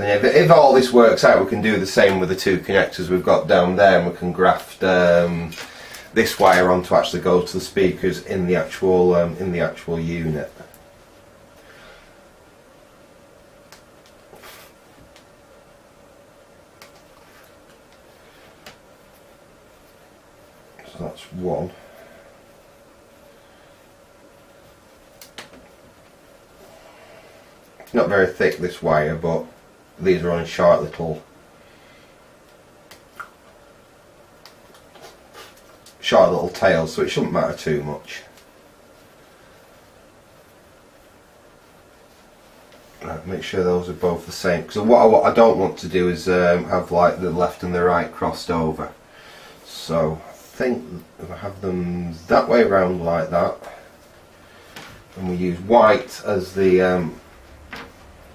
If, if, all this works out, we can do the same with the two connectors we've got down there, and we can graft um, this wire on to actually go to the speakers in the actual um, in the actual unit. So that's one. not very thick this wire but these are on short little short little tails so it shouldn't matter too much. Right, make sure those are both the same because what I, what I don't want to do is um, have like the left and the right crossed over. So I think if I have them that way around like that and we use white as the um,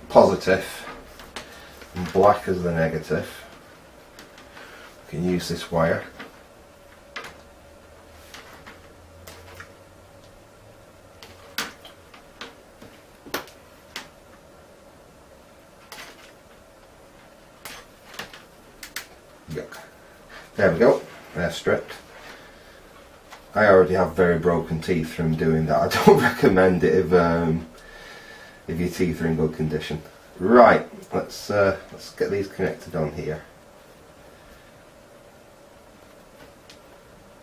positive black as the negative. We can use this wire. Yuck. There we go, they're stripped. I already have very broken teeth from doing that. *laughs* I don't recommend it if um, if your teeth are in good condition. Right, let's uh, let's get these connected on here.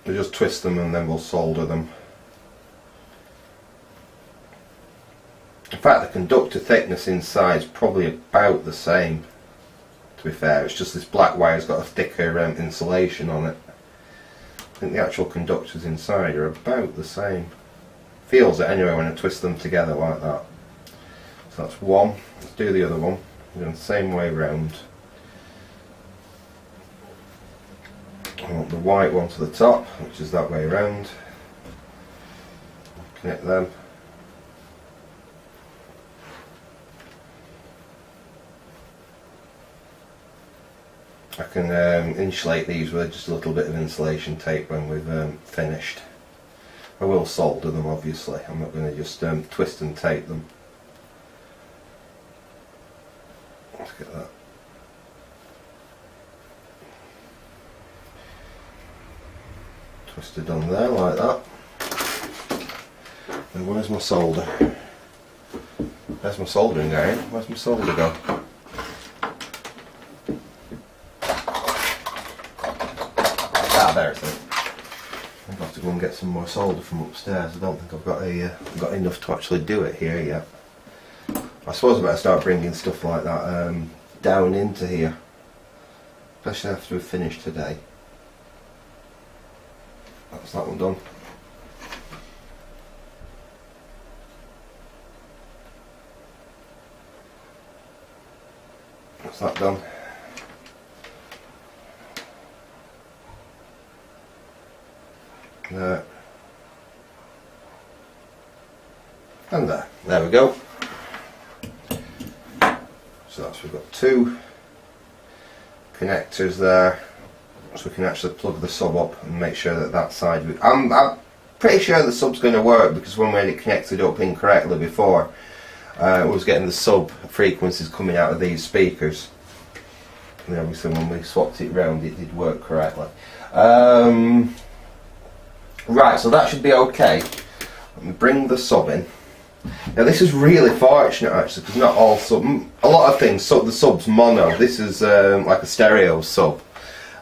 We'll just twist them and then we'll solder them. In fact the conductor thickness inside is probably about the same to be fair, it's just this black wire's got a thicker um, insulation on it. I think the actual conductors inside are about the same. Feels it anyway when I twist them together like that. So that's one. Let's do the other one. We're going the same way round. I want the white one to the top, which is that way round. Connect them. I can um, insulate these with just a little bit of insulation tape when we've um, finished. I will solder them obviously, I'm not going to just um, twist and tape them. Look at that. Twisted on there like that. And where's my solder? There's my soldering iron. Where's my solder go? Ah, there is. I'll have to go and get some more solder from upstairs. I don't think I've got a uh, got enough to actually do it here yet. I suppose I better start bringing stuff like that um, down into here, especially after we've finished today. That's that one done. that's that done. There. And there. There we go. So that's we've got two connectors there so we can actually plug the sub up and make sure that that side I'm, I'm pretty sure the sub's going to work because when we had it connected up incorrectly before uh, I was getting the sub frequencies coming out of these speakers. And obviously when we swapped it round it did work correctly. Um, right so that should be okay. Let me bring the sub in now this is really fortunate actually because not all sub, a lot of things, sub, the sub's mono, this is um, like a stereo sub.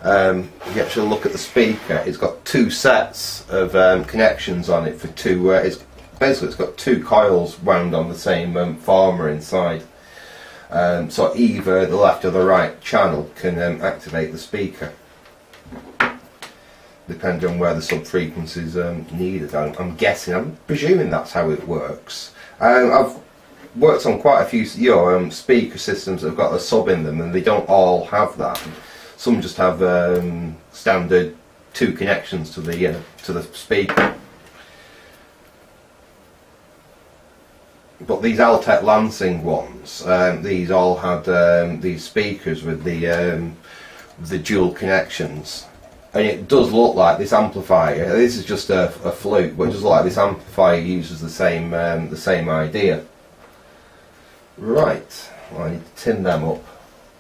Um, you actually look at the speaker, it's got two sets of um, connections on it for two, uh, it's, basically it's got two coils wound on the same um, former inside. Um, so either the left or the right channel can um, activate the speaker depending on where the sub frequencies um, needed. I'm, I'm, guessing, I'm presuming that's how it works. Um, I've worked on quite a few you know, um, speaker systems that have got a sub in them and they don't all have that. Some just have um, standard two connections to the uh, to the speaker. But these Altec Lansing ones, um, these all had um, these speakers with the um, the dual connections and it does look like this amplifier. This is just a, a fluke, but it does look like this amplifier uses the same um, the same idea. Right, well, I need to tin them up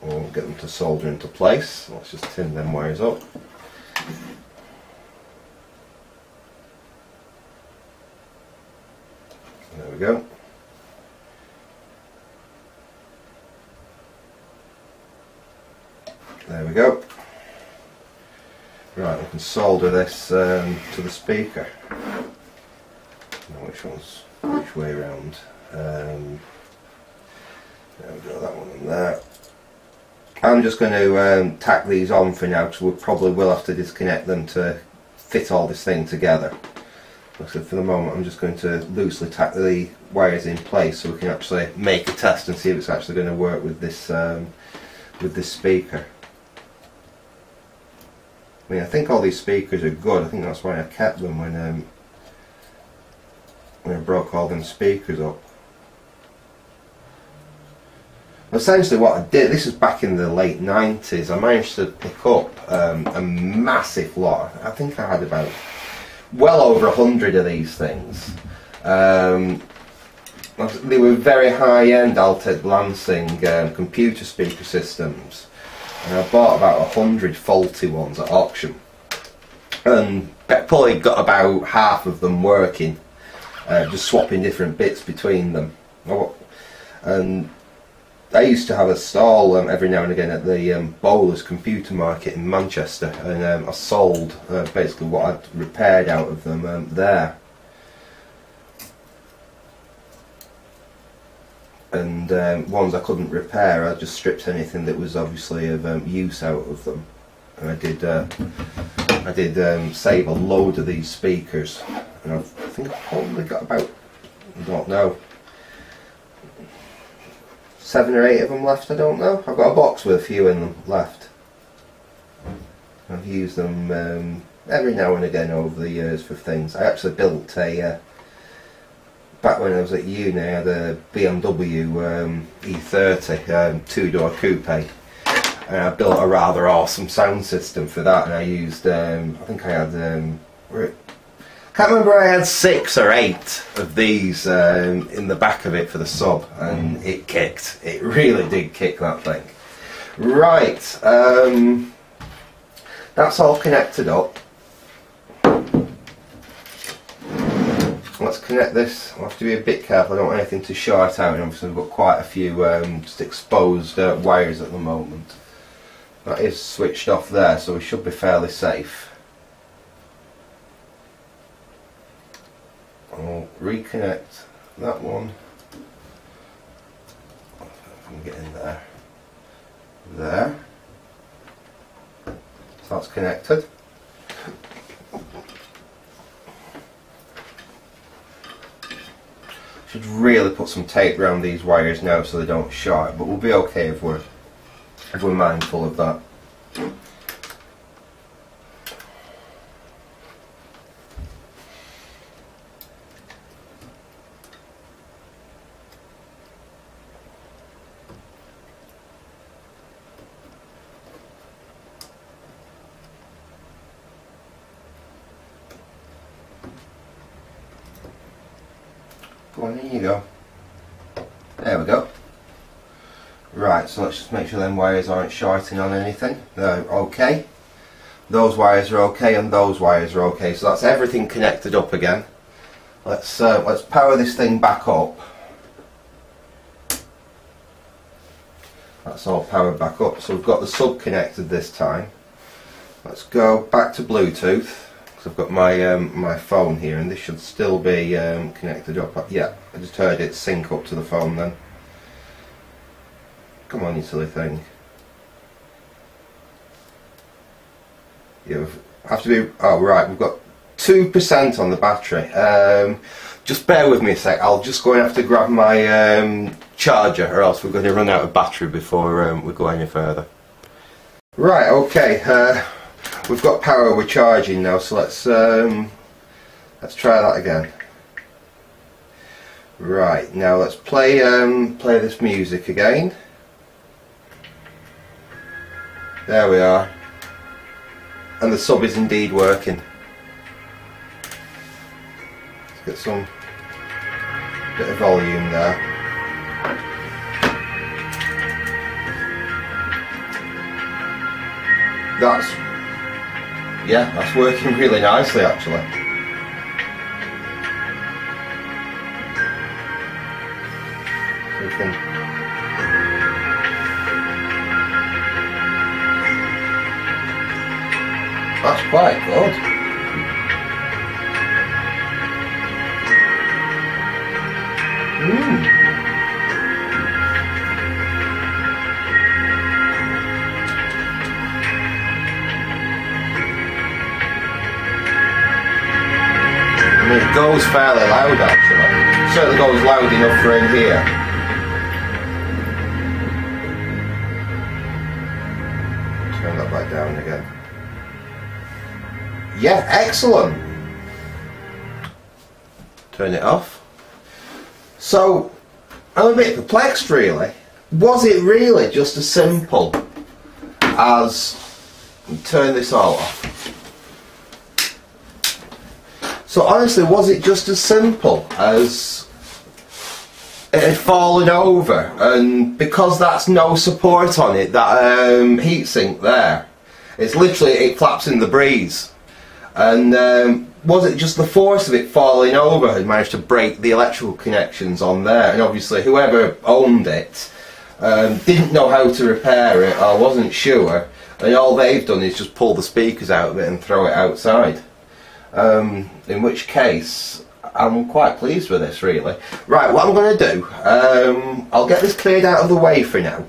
or get them to solder into place. Let's just tin them wires up. There we go. There we go. Right, we can solder this um, to the speaker. which one's which way around? Um, there we go, that one in there. I'm just going to um, tack these on for now because we probably will have to disconnect them to fit all this thing together. So for the moment I'm just going to loosely tack the wires in place so we can actually make a test and see if it's actually going to work with this um, with this speaker. I mean, I think all these speakers are good. I think that's why I kept them when um, when I broke all them speakers up. Essentially what I did, this is back in the late 90s, I managed to pick up um, a massive lot. I think I had about well over a hundred of these things. Um, they were very high-end Altec Lansing um, computer speaker systems and I bought about a hundred faulty ones at auction. And probably got about half of them working uh, just swapping different bits between them. And I used to have a stall um, every now and again at the um, Bowlers Computer Market in Manchester and um, I sold uh, basically what I'd repaired out of them um, there and um, ones I couldn't repair, I just stripped anything that was obviously of um, use out of them. And I did, uh, I did um, save a load of these speakers, and I've, I think I've probably got about, I don't know, seven or eight of them left. I don't know. I've got a box with a few in them left. I've used them um, every now and again over the years for things. I actually built a uh, back when I was at uni, I had a BMW um, E30 um, two-door coupe, and I built a rather awesome sound system for that. And I used, um, I think I had, um, can't remember, I had six or eight of these um, in the back of it for the sub, and it kicked. It really did kick that thing. Right, um, that's all connected up. Let's connect this. I'll have to be a bit careful, I don't want anything to short out obviously we've got quite a few um, just exposed uh, wires at the moment. That is switched off there so we should be fairly safe. I'll reconnect that one. If I can get in there. There. So that's connected. Should really put some tape around these wires now so they don't short, but we'll be okay if we're if we're mindful of that. Go. There we go. Right, so let's just make sure them wires aren't shorting on anything. They're okay. Those wires are okay and those wires are okay. So that's everything connected up again. Let's uh, let's power this thing back up. That's all powered back up. So we've got the sub connected this time. Let's go back to Bluetooth. I've got my um, my phone here and this should still be um, connected up. Yeah, I just heard it sync up to the phone then. Come on, you silly thing. You have to be. Oh, right, we've got 2% on the battery. Um, just bear with me a sec, I'll just go and have to grab my um, charger or else we're going to run out of battery before um, we go any further. Right, okay, uh, we've got power we're charging now, so let's, um, let's try that again. Right, now let's play, um, play this music again. There we are. And the sub is indeed working. Let's get some bit of volume there. That's yeah, that's working really nicely actually. That's quite good. Mm. Goes fairly loud actually. Certainly goes loud enough for in here. Turn that back down again. Yeah, excellent. Turn it off. So, I'm a bit perplexed really. Was it really just as simple as turn this all off? So honestly, was it just as simple as it had fallen over and because that's no support on it, that um, heatsink there, it's literally, it flaps in the breeze. And um, was it just the force of it falling over had managed to break the electrical connections on there? And obviously, whoever owned it um, didn't know how to repair it or wasn't sure, and all they've done is just pull the speakers out of it and throw it outside. Um, in which case, I'm quite pleased with this, really. Right, what I'm going to do, um, I'll get this cleared out of the way for now.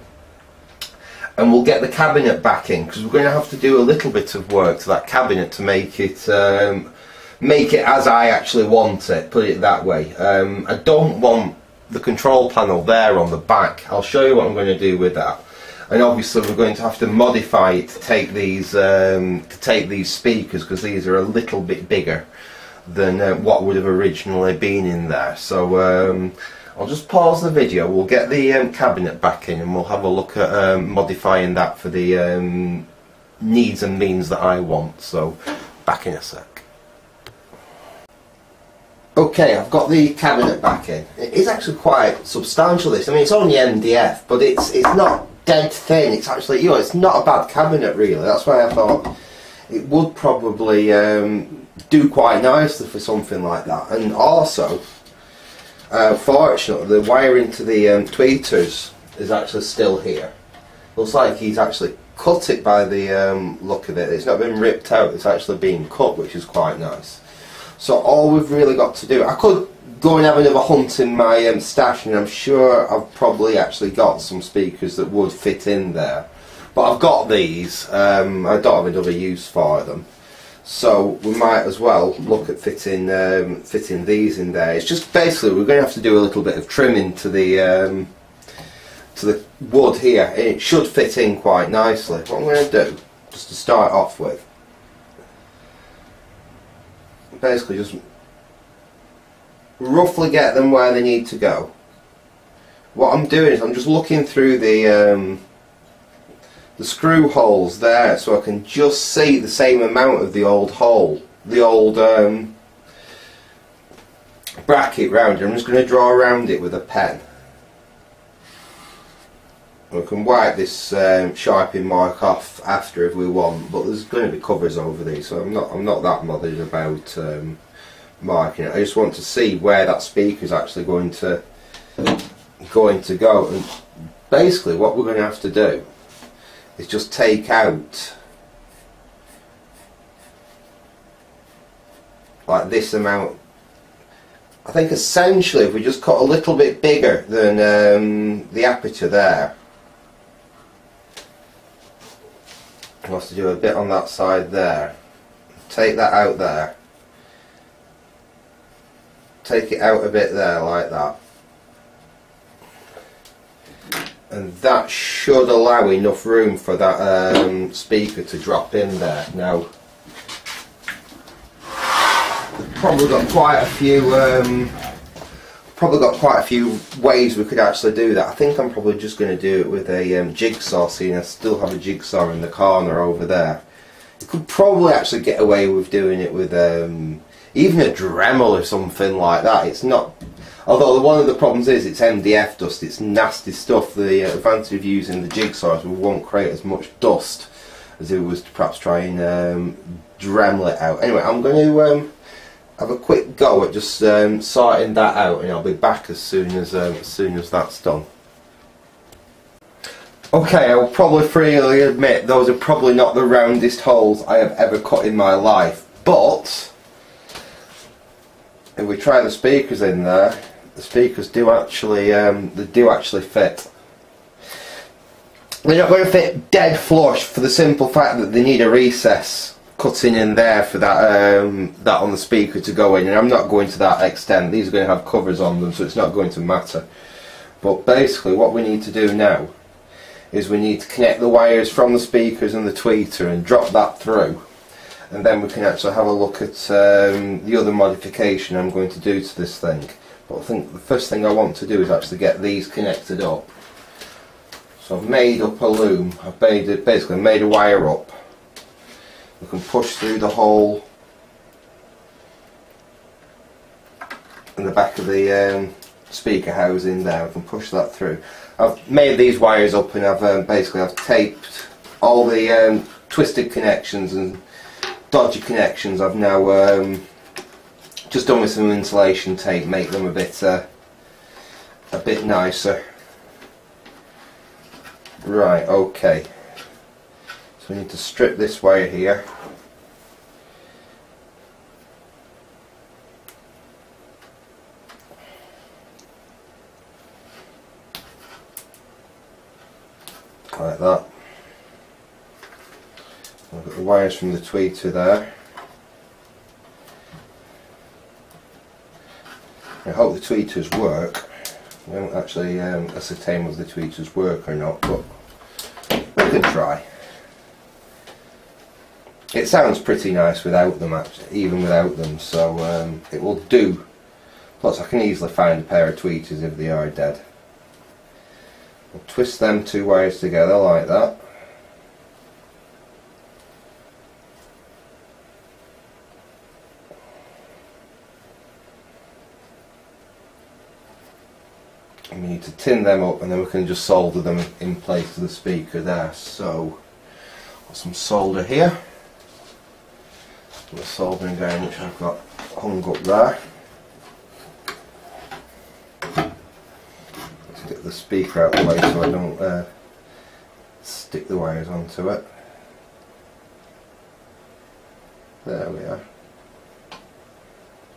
And we'll get the cabinet back in because we're going to have to do a little bit of work to that cabinet to make it um, make it as I actually want it put it that way. Um, I don't want the control panel there on the back. I'll show you what I'm going to do with that and obviously we're going to have to modify it to take these um, to take these speakers because these are a little bit bigger than uh, what would have originally been in there so um, I'll just pause the video, we'll get the um, cabinet back in and we'll have a look at um, modifying that for the um, needs and means that I want, so back in a sec. Okay, I've got the cabinet back in. It is actually quite substantial this, I mean it's only MDF, but it's it's not dead thin, it's actually, you know, it's not a bad cabinet really, that's why I thought it would probably um, do quite nicely for something like that, and also uh, fortunately, the wiring to the um, tweeters is actually still here. Looks like he's actually cut it by the um, look of it. It's not been ripped out, it's actually been cut, which is quite nice. So all we've really got to do, I could go and have another hunt in my um, stash and I'm sure I've probably actually got some speakers that would fit in there. But I've got these, um, I don't have another use for them. So we might as well look at fitting um, fitting these in there. It's just basically we're going to have to do a little bit of trimming to the um, to the wood here. It should fit in quite nicely. What I'm going to do, just to start off with, basically just roughly get them where they need to go. What I'm doing is I'm just looking through the um, the screw holes there so I can just see the same amount of the old hole, the old um, bracket round it. I'm just going to draw around it with a pen. We can wipe this um, sharpie mark off after if we want, but there's going to be covers over these, so I'm not I'm not that bothered about um, marking it. I just want to see where that speaker is actually going to going to go, and basically what we're going to have to do is just take out like this amount. I think essentially if we just cut a little bit bigger than um, the aperture there we'll have to do a bit on that side there. Take that out there take it out a bit there like that and that should allow enough room for that um, speaker to drop in there. Now, probably got quite a few. Um, probably got quite a few ways we could actually do that. I think I'm probably just going to do it with a um, jigsaw. Seeing I still have a jigsaw in the corner over there. You could probably actually get away with doing it with um, even a Dremel or something like that. It's not Although one of the problems is it's MDF dust, it's nasty stuff. The advantage of using the jigsaw is we won't create as much dust as it was to perhaps try and um, Dremel it out. Anyway, I'm going to um, have a quick go at just um, sorting that out and I'll be back as soon as, um, as soon as that's done. Okay, I will probably freely admit those are probably not the roundest holes I have ever cut in my life, but if we try the speakers in there, the speakers do actually um, they do actually fit. They're not going to fit dead flush for the simple fact that they need a recess cutting in there for that um, that on the speaker to go in. And I'm not going to that extent. These are going to have covers on them so it's not going to matter. But basically what we need to do now is we need to connect the wires from the speakers and the tweeter and drop that through and then we can actually have a look at um, the other modification I'm going to do to this thing but I think the first thing I want to do is actually get these connected up. So I've made up a loom, I've made it, basically made a wire up. We can push through the hole in the back of the um, speaker housing there, we can push that through. I've made these wires up and I've um, basically I've taped all the um, twisted connections and dodgy connections. I've now um, just done with some insulation tape make them a bit uh, a bit nicer. Right okay. So we need to strip this wire here. Like that I've got the wires from the tweeter there I hope the tweeters work. I don't actually um, ascertain whether the tweeters work or not, but we can try. It sounds pretty nice without them, actually, even without them, so um, it will do. Plus I can easily find a pair of tweeters if they are dead. I'll twist them two wires together like that. And we need to tin them up and then we can just solder them in place to the speaker there. So got some solder here. The soldering iron which I've got hung up there. Let's get the speaker out of the way so I don't uh, stick the wires onto it. There we are.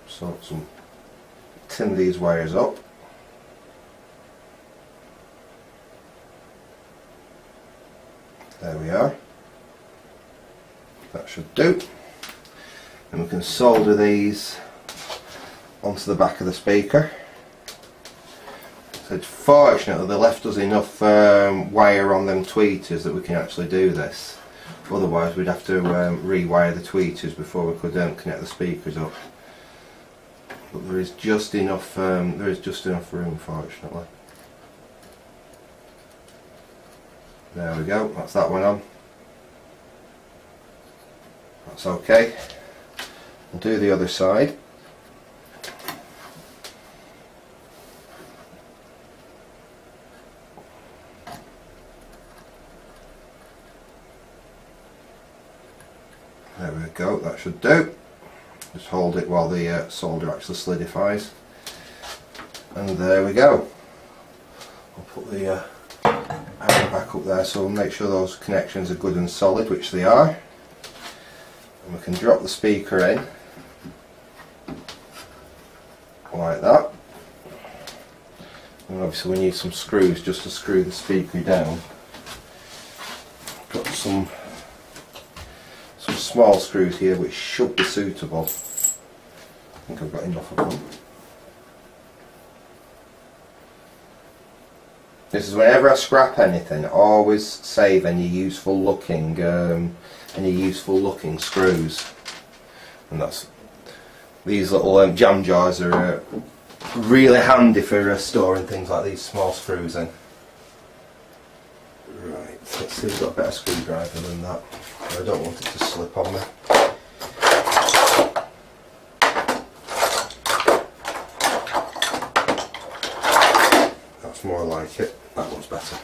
So some tin these wires up There we are. That should do. And we can solder these onto the back of the speaker. So fortunately they left us enough um, wire on them tweeters that we can actually do this. Otherwise we'd have to um, rewire the tweeters before we could um, connect the speakers up. But there is just enough um, there is just enough room fortunately. There we go, that's that one on. That's okay. We'll do the other side. There we go, that should do. Just hold it while the uh, solder actually solidifies. And there we go. I'll put the uh, back up there so we'll make sure those connections are good and solid, which they are. And we can drop the speaker in like that. And obviously we need some screws just to screw the speaker down. Got some some small screws here which should be suitable. I think I've got enough of them. This is whenever I scrap anything, always save any useful looking, um, any useful looking screws. And that's these little um, jam jars are uh, really handy for uh, storing things like these small screws in. Right, let's see if we've got a better screwdriver than that. I don't want it to slip on me. More like it. That one's better.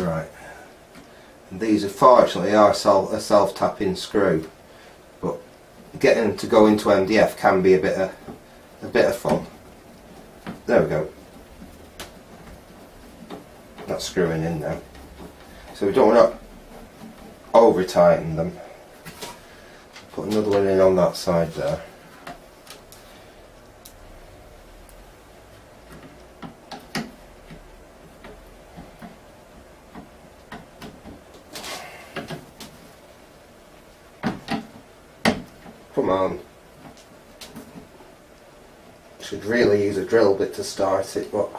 Right. And these unfortunately are self, a self-tapping screw, but getting them to go into MDF can be a bit of, a bit of fun. There we go. That's screwing in now. So we don't want to over tighten them. Put another one in on that side there. Come on. Should drill bit to start it, but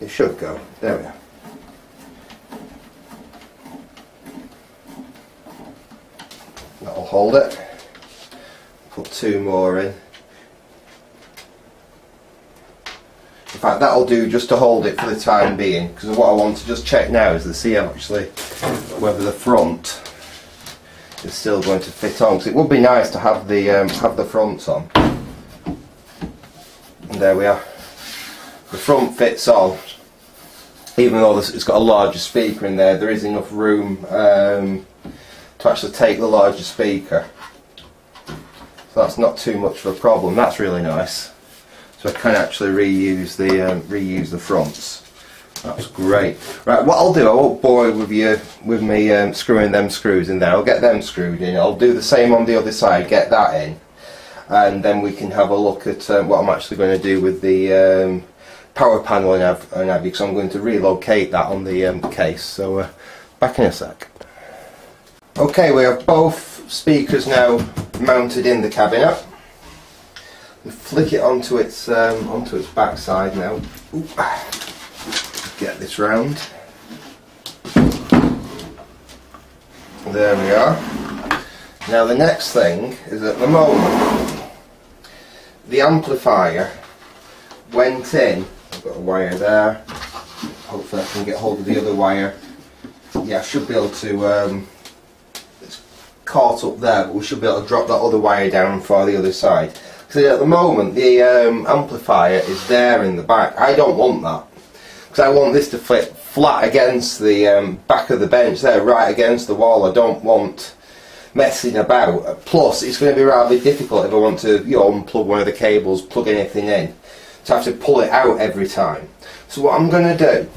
it should go. There we are. That'll hold it. Put two more in. In fact, that'll do just to hold it for the time being. Because what I want to just check now is to see actually whether the front is still going to fit on. Because it would be nice to have the um, have the fronts on. And there we are. The front fits on. Even though it's got a larger speaker in there, there is enough room um, to actually take the larger speaker. So that's not too much of a problem. That's really nice. So I can actually reuse the um, reuse the fronts. That's great. Right, what I'll do, I won't bore with you with me um, screwing them screws in there. I'll get them screwed in. I'll do the same on the other side, get that in, and then we can have a look at um, what I'm actually going to do with the um, power panel and have, and have because I'm going to relocate that on the um, case. So uh, back in a sec. Okay, we have both speakers now mounted in the cabinet. We flick it onto its um, onto its backside now. Oop. Get this round. There we are. Now the next thing is at the moment the amplifier went in. I've got a wire there. Hopefully I can get hold of the other wire. Yeah, I should be able to. Um, it's caught up there, but we should be able to drop that other wire down for the other side. So at the moment the um, amplifier is there in the back. I don't want that because I want this to fit flat against the um, back of the bench there, right against the wall. I don't want messing about. Plus, it's going to be rather difficult if I want to, you know, unplug one of the cables, plug anything in, to have to pull it out every time. So what I'm going to do,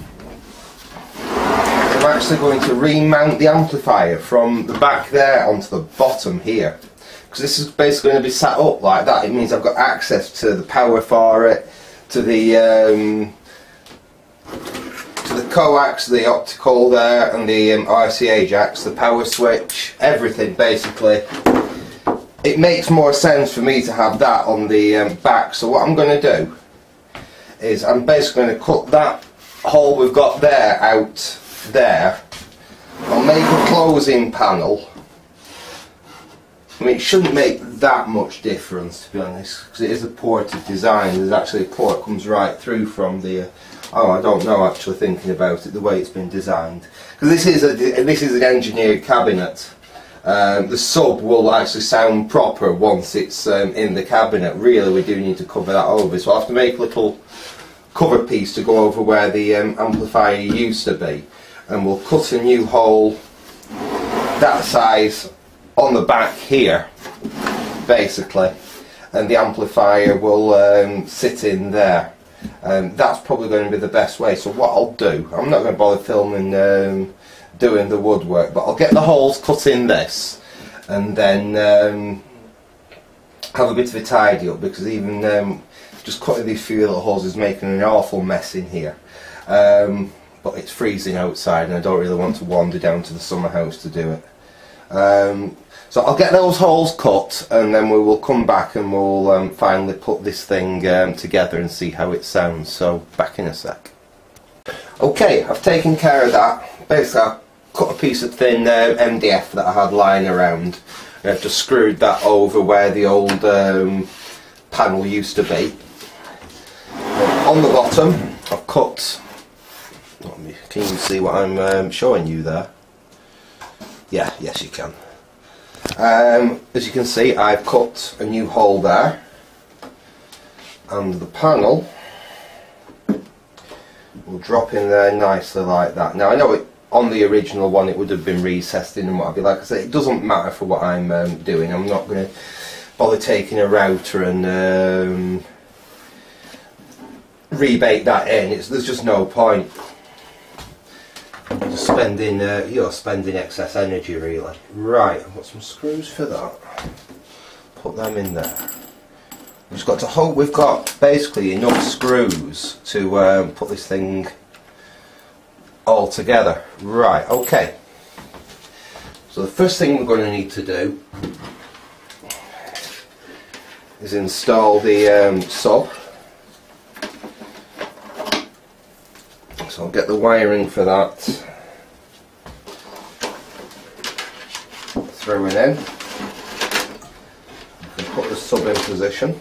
I'm actually going to remount the amplifier from the back there onto the bottom here. Because this is basically going to be sat up like that. It means I've got access to the power for it, to the um, to the coax, the optical there, and the um, RCA jacks, the power switch, everything basically it makes more sense for me to have that on the um, back. So what I'm going to do is I'm basically going to cut that hole we've got there out there. I'll make a closing panel. I mean, it shouldn't make that much difference to be honest, because it is a ported design. There's actually a port comes right through from the. Uh, oh, I don't know. Actually, thinking about it, the way it's been designed, because this is a this is an engineered cabinet. Um, the sub will actually sound proper once it's um, in the cabinet. Really, we do need to cover that over. So I have to make a little cover piece to go over where the um, amplifier used to be, and we'll cut a new hole that size on the back here, basically, and the amplifier will um, sit in there. Um, that's probably going to be the best way. So what I'll do, I'm not going to bother filming um, doing the woodwork, but I'll get the holes cut in this, and then um, have a bit of a tidy up because even um, just cutting these few little holes is making an awful mess in here. Um, but it's freezing outside, and I don't really want to wander down to the summer house to do it. So I'll get those holes cut and then we will come back and we'll um, finally put this thing um, together and see how it sounds. So back in a sec. Okay, I've taken care of that. Basically I cut a piece of thin uh, MDF that I had lying around and I've just screwed that over where the old um, panel used to be. on the bottom I've cut, can you see what I'm um, showing you there? Yeah, yes you can. Um, as you can see I've cut a new hole there and the panel will drop in there nicely like that. Now I know it, on the original one it would have been recessed in and what have you. Like I say, it doesn't matter for what I'm um, doing. I'm not going to bother taking a router and um, rebate that in. It's, there's just no point spending uh, you're spending excess energy really. Right, I've got some screws for that. Put them in there. We've got to hope we've got basically enough screws to um, put this thing all together. Right, okay. So the first thing we're going to need to do is install the um, sub. So I'll get the wiring for that through and in. put the sub in position.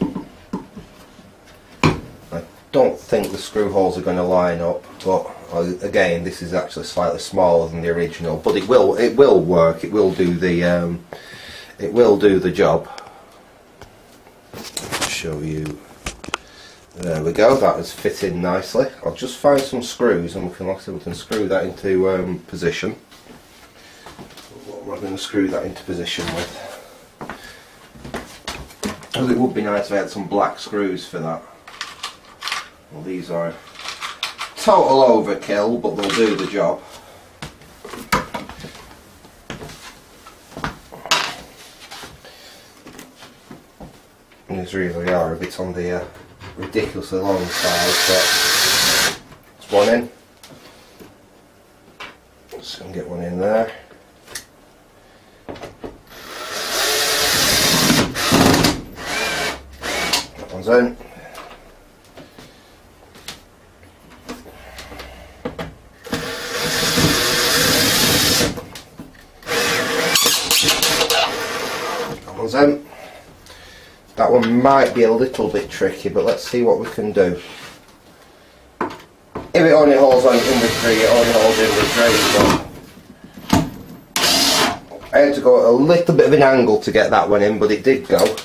I don't think the screw holes are going to line up, but uh, again, this is actually slightly smaller than the original, but it will it will work. It will do the um, it will do the job. show you. There we go. That is fitting nicely. I'll just find some screws, and we can also we can screw that into um, position. I'm going to screw that into position with. Because it would be nice if I had some black screws for that. Well, these are total overkill, but they'll do the job. These really are a bit on the uh, ridiculously long side, but it's one in. Just to get one in there. comes That one's in. That one might be a little bit tricky, but let's see what we can do. If it only holds on in the tree, it only holds in the tree. So I had to go at a little bit of an angle to get that one in, but it did go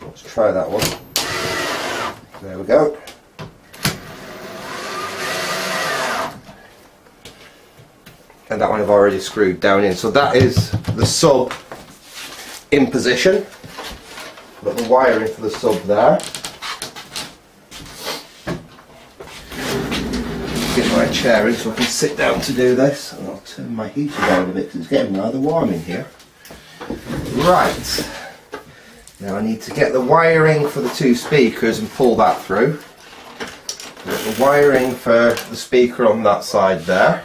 Let's try that one. There we go. And that one I've already screwed down in. So that is the sub in position. Got the wiring for the sub there. Get my chair in so I can sit down to do this. And I'll turn my heater down a bit because it's getting rather warm in here. Right. Now I need to get the wiring for the two speakers and pull that through. the wiring for the speaker on that side there.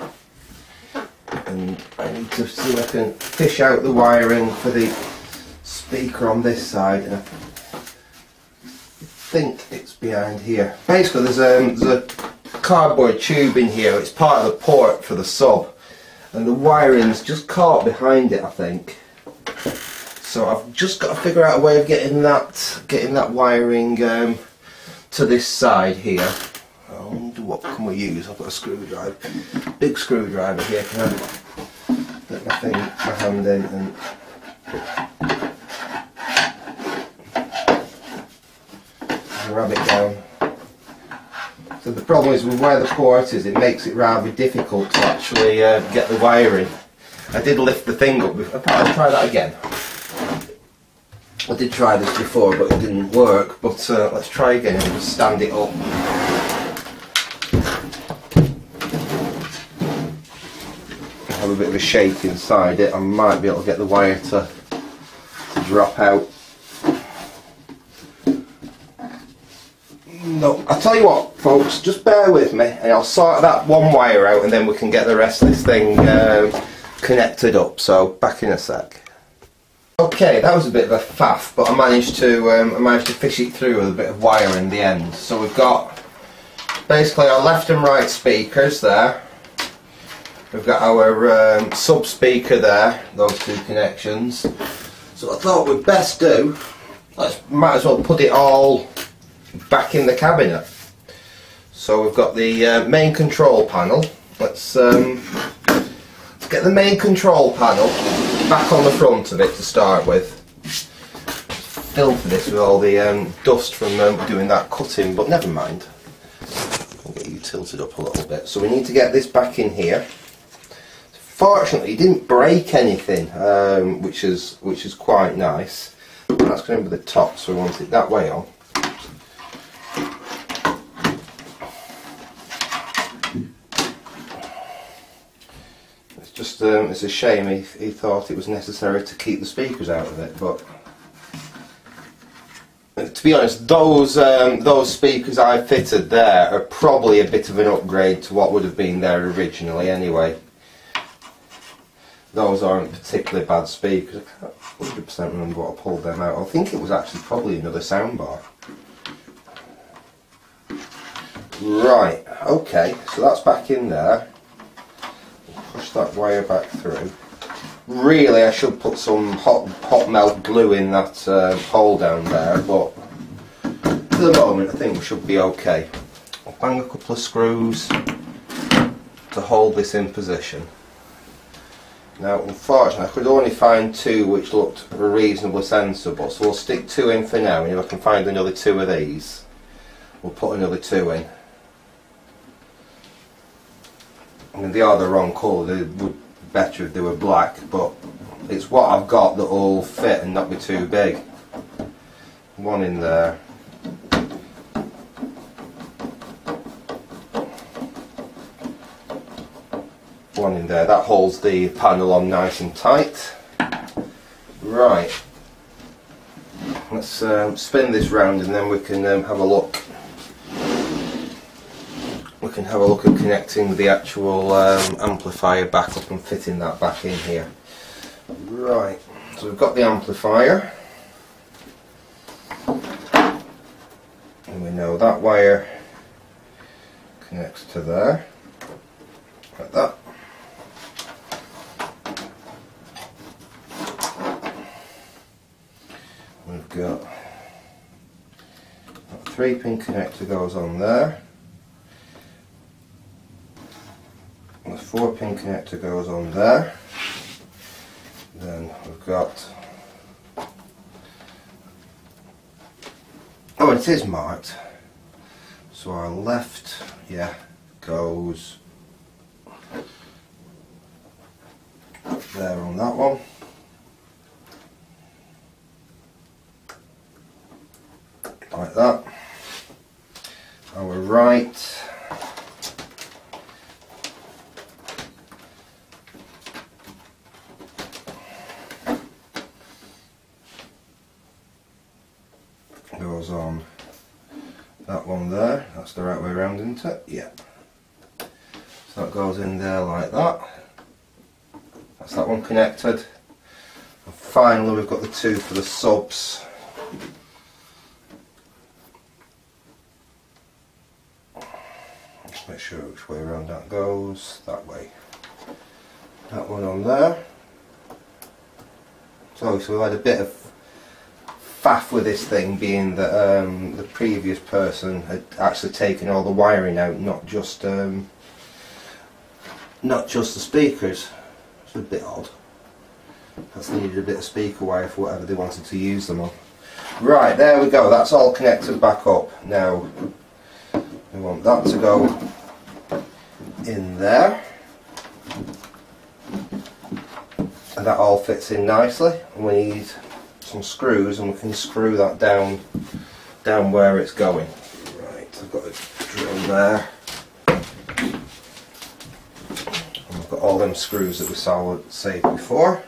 And I need to see if I can fish out the wiring for the speaker on this side and I think it's behind here. Basically there's, um, there's a cardboard tube in here, it's part of the port for the sub and the wiring's just caught behind it I think. So I've just got to figure out a way of getting that getting that wiring um, to this side here. Wonder what can we use? I've got a screwdriver, big screwdriver here. Can I get my thing, my hand in and rub it down. So the problem is with where the port is, it makes it rather difficult to actually uh, get the wiring. I did lift the thing up. Before. I'll try that again. I did try this before, but it didn't work. But uh, let's try again and stand it up. Have a bit of a shake inside it. I might be able to get the wire to, to drop out. No, I'll tell you what, folks. Just bear with me, and I'll sort that one wire out, and then we can get the rest of this thing um, connected up. So back in a sec. Okay, that was a bit of a faff, but I managed to um, I managed to fish it through with a bit of wire in the end. So we've got basically our left and right speakers there. We've got our um, sub speaker there, those two connections. So I thought we'd best do, let's might as well put it all back in the cabinet. So we've got the uh, main control panel. Let's um, let's get the main control panel back on the front of it to start with. Filter this with all the um, dust from um, doing that cutting, but never mind. I'll get you tilted up a little bit. So we need to get this back in here. Fortunately, it didn't break anything, um, which is which is quite nice. That's going to be the top, so we want it that way on. just um, it's a shame he, he thought it was necessary to keep the speakers out of it but to be honest those um, those speakers I fitted there are probably a bit of an upgrade to what would have been there originally anyway. Those aren't particularly bad speakers. I can't 100% remember what I pulled them out. I think it was actually probably another soundbar. Right okay so that's back in there that wire back through. Really, I should put some hot, hot melt glue in that uh, hole down there, but for the moment, I think we should be okay. I'll bang a couple of screws to hold this in position. Now, unfortunately, I could only find two which looked reasonably sensible, so we'll stick two in for now, and if I can find another two of these, we'll put another two in. I mean, they are the wrong colour. They would be better if they were black, but it's what I've got that will fit and not be too big. One in there. One in there. That holds the panel on nice and tight. Right. Let's um, spin this round and then we can um, have a look can have a look at connecting the actual um, amplifier back up and fitting that back in here. Right, so we've got the amplifier. And we know that wire connects to there, like that. We've got a three pin connector goes on there. The four pin connector goes on there. Then we've got oh it is marked. So our left yeah goes there on that one. Like that. Our right goes on that one there, that's the right way around isn't it? Yeah. So that goes in there like that. That's that one connected. And finally we've got the two for the subs. Just make sure which way around that goes. That way. That one on there. So, so we've had a bit of faff with this thing being that um, the previous person had actually taken all the wiring out, not just um, not just the speakers. It's a bit odd. That's needed a bit of speaker wire for whatever they wanted to use them on. Right, there we go. That's all connected back up. Now we want that to go in there. And that all fits in nicely. We need some screws and we can screw that down down where it's going. Right, I've got a drill there. And we've got all them screws that we saw saved before.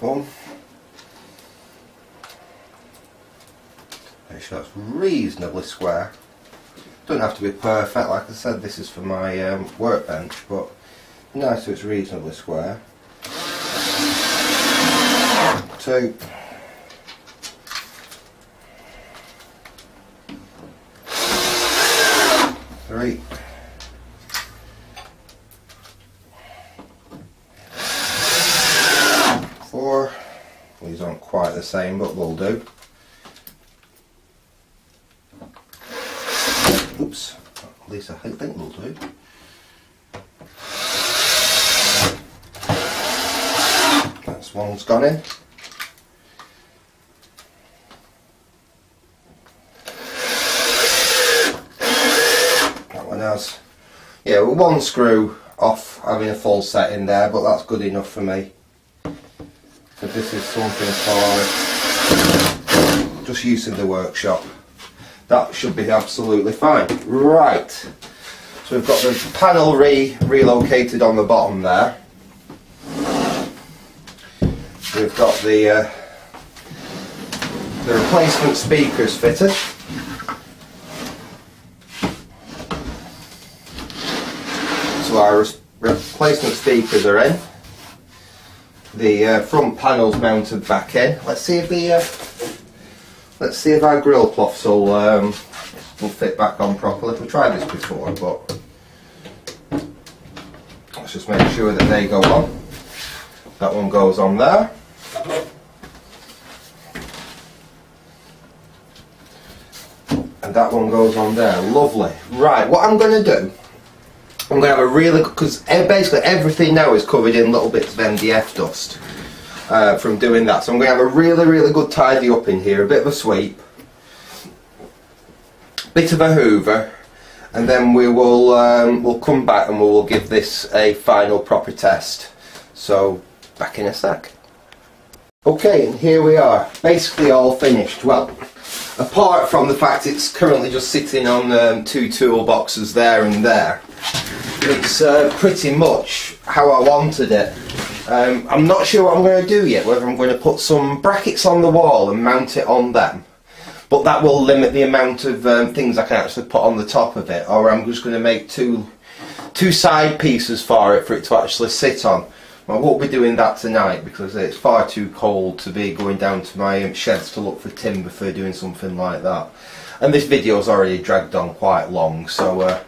Boom. Make sure that's square. Doesn't have to be perfect, like I said, this is for my um, workbench, but nice it's reasonably square. Two. Three. Four. These aren't quite the same, but they'll do. Oops. At least I think they'll do. In. That one has. Yeah, one screw off having a full set in there, but that's good enough for me. So this is something for just use the workshop. That should be absolutely fine. Right. So we've got the panel re relocated on the bottom there. We've got the uh, the replacement speakers fitted. So our replacement speakers are in. The uh, front panel's mounted back in. Let's see if the uh, let's see if our grill cloths will um, will fit back on properly. We've tried this before, but let's just make sure that they go on. That one goes on there. And that one goes on there. Lovely. Right, what I'm going to do, I'm going to have a really because basically everything now is covered in little bits of MDF dust uh, from doing that. So I'm going to have a really, really good tidy up in here, a bit of a sweep, bit of a hoover, and then we will um, we'll come back and we will give this a final proper test. So back in a sec. Okay, and here we are, basically all finished. Well, apart from the fact it's currently just sitting on um, two toolboxes there and there, it's uh, pretty much how I wanted it. Um, I'm not sure what I'm going to do yet, whether I'm going to put some brackets on the wall and mount it on them, but that will limit the amount of um, things I can actually put on the top of it, or I'm just going to make two, two side pieces for it for it to actually sit on. I won't be doing that tonight because it's far too cold to be going down to my sheds to look for timber for doing something like that. And this video's already dragged on quite long, so uh,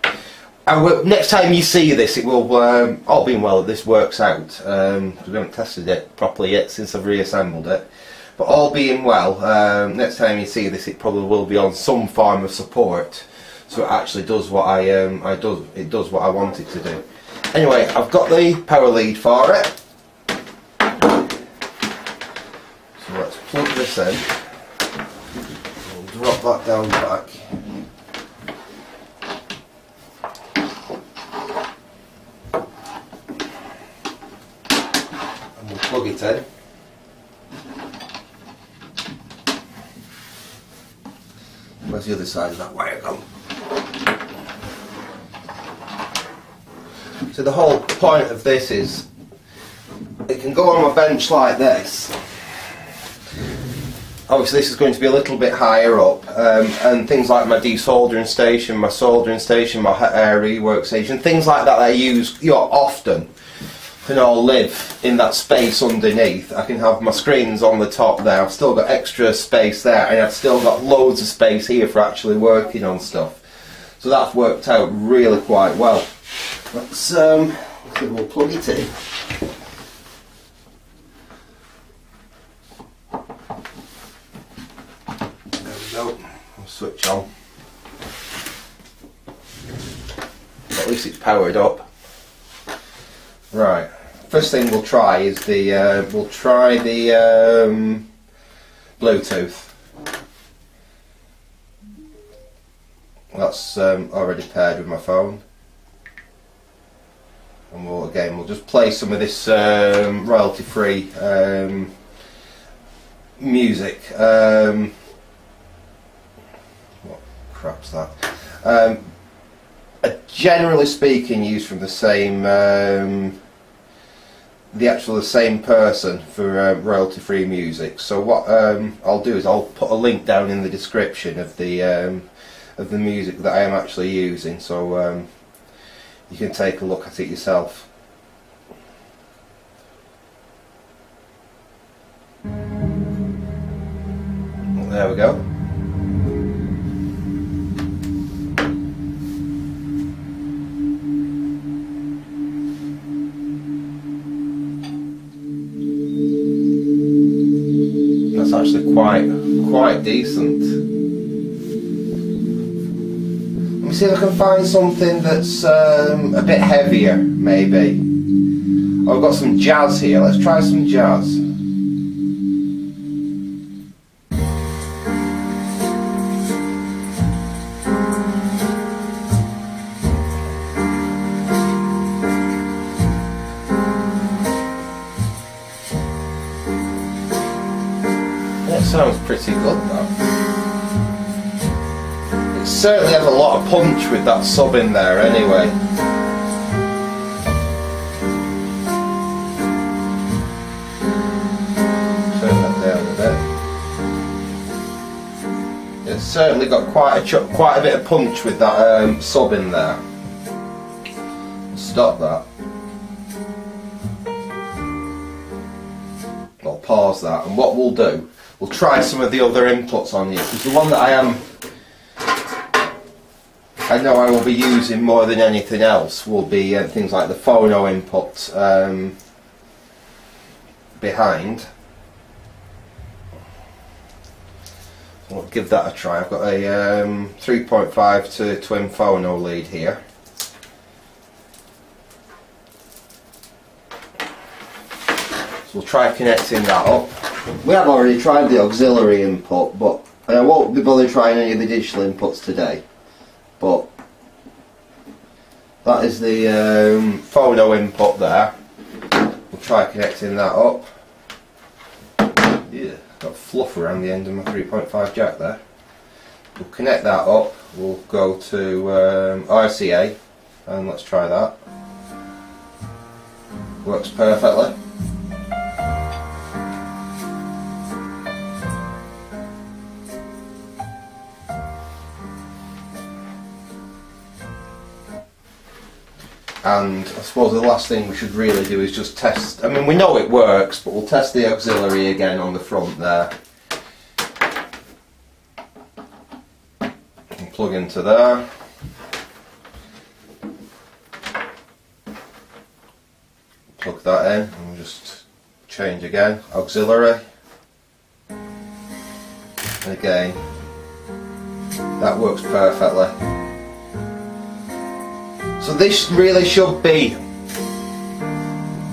will, next time you see this, it will um, all being well. This works out. Um, we haven't tested it properly yet since I've reassembled it. But all being well, um, next time you see this, it probably will be on some form of support, so it actually does what I um, I do. It does what I want it to do. Anyway, I've got the power lead for it. So let's plug this in. We'll drop that down back. And we'll plug it in. Where's the other side of that wire gone? So the whole point of this is it can go on a bench like this obviously this is going to be a little bit higher up um, and things like my desoldering station, my soldering station, my rework station, things like that I use you know, often can all live in that space underneath. I can have my screens on the top there, I've still got extra space there and I've still got loads of space here for actually working on stuff. So that's worked out really quite well. Let's, um, we'll plug it in. go. I'll switch on. At least it's powered up. Right. First thing we'll try is the uh, we'll try the um, Bluetooth. That's um, already paired with my phone. And we'll again we'll just play some of this um, royalty free um, music. Um, crap's that. Um, generally speaking, used from the same, um, the actual the same person for uh, royalty-free music. So what um, I'll do is I'll put a link down in the description of the of the music that I am actually using, so you can take a look at it yourself. There we go. That's actually quite quite decent. See if I can find something that's um, a bit heavier, maybe. I've got some jazz here. Let's try some jazz. That sounds pretty good though. It certainly has a lot punch with that sub in there anyway. Turn that down a bit. It's certainly got quite a quite a bit of punch with that um, sub in there. Stop that. I'll pause that and what we'll do We'll try some of the other inputs on here because the one that I am I know I will be using more than anything else will be uh, things like the phono input um, behind. I'll give that a try. I've got a um, 3.5 to twin phono lead here. So we'll try connecting that up. We have already tried the auxiliary input, but I won't be bothered trying any of the digital inputs today. But that is the um, input there. We'll try connecting that up. Yeah, got fluff around the end of my 3.5 jack there. We'll connect that up. We'll go to um, RCA and let's try that. Works perfectly. And I suppose the last thing we should really do is just test, I mean we know it works but we'll test the auxiliary again on the front there. And plug into there. Plug that in and we'll just change again. Auxiliary. And again. That works perfectly so this really should be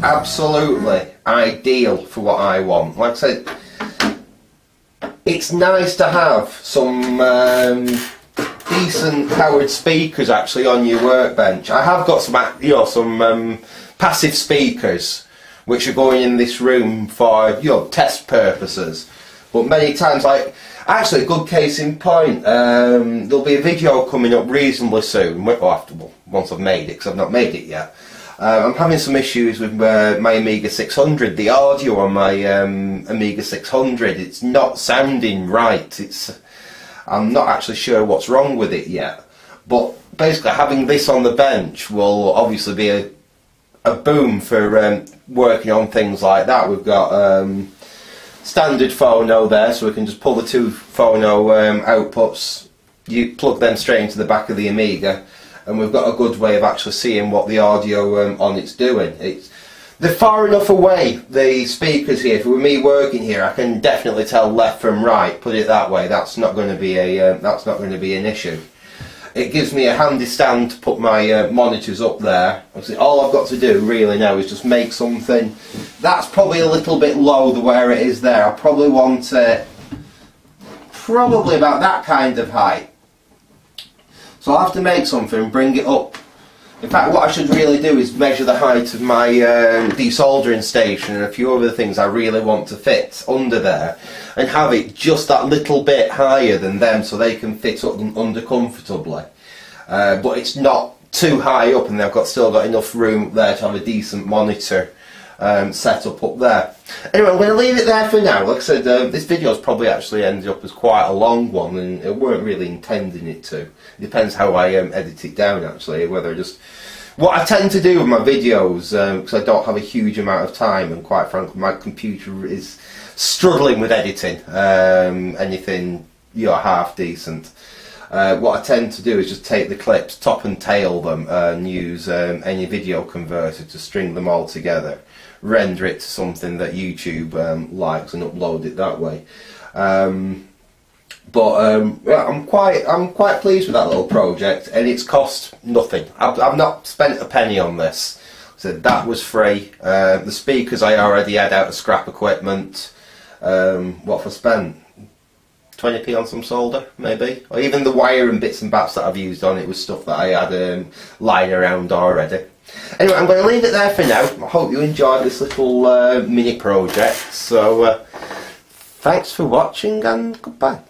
absolutely ideal for what I want. Like I said, it's nice to have some um, decent powered speakers actually on your workbench. I have got some, you know, some um, passive speakers which are going in this room for, you know, test purposes. But many times, like, actually, a good case in point, um, there'll be a video coming up reasonably soon, well, after, well, once I've made it, because I've not made it yet, Uh, I'm having some issues with uh, my Amiga 600. The audio on my um, Amiga 600, it's not sounding right. It's I'm not actually sure what's wrong with it yet. But basically, having this on the bench will obviously be a, a boom for um, working on things like that. We've got um, standard phono there, so we can just pull the two phono um, outputs, you plug them straight into the back of the Amiga and we've got a good way of actually seeing what the audio um, on it's doing. It's they're far enough away, the speakers here. For me working here, I can definitely tell left from right. Put it that way. That's not going to be a uh, that's not going to be an issue. It gives me a handy stand to put my uh, monitors up there. Obviously, All I've got to do really now is just make something. That's probably a little bit low the where it is there. I probably want it probably about that kind of height. So I'll have to make something, bring it up. In fact, what I should really do is measure the height of my um, desoldering station and a few other things I really want to fit under there and have it just that little bit higher than them so they can fit up under comfortably. Uh, but it's not too high up and they've got still got enough room there to have a decent monitor um, set up up there. Anyway, I'm going to leave it there for now. Like I said, uh, this video's probably actually ended up as quite a long one, and it weren't really intending it to. It depends how I um, edit it down, actually, whether I just... What I tend to do with my videos, because um, I don't have a huge amount of time, and quite frankly, my computer is struggling with editing um, anything, you know, half decent. Uh, what I tend to do is just take the clips, top and tail them, and use um, any video converter to string them all together render it to something that YouTube um, likes and upload it that way. Um, but um, yeah, I'm quite I'm quite pleased with that little project, and it's cost nothing. I've, I've not spent a penny on this. So that was free. Uh, the speakers I already had out of scrap equipment. Um, what have spent? 20p on some solder, maybe, or even the wire and bits and bats that I've used on it was stuff that I had um, lying around already. Anyway, I'm going to leave it there for now. I hope you enjoyed this little uh, mini project. So, uh, thanks for watching and goodbye.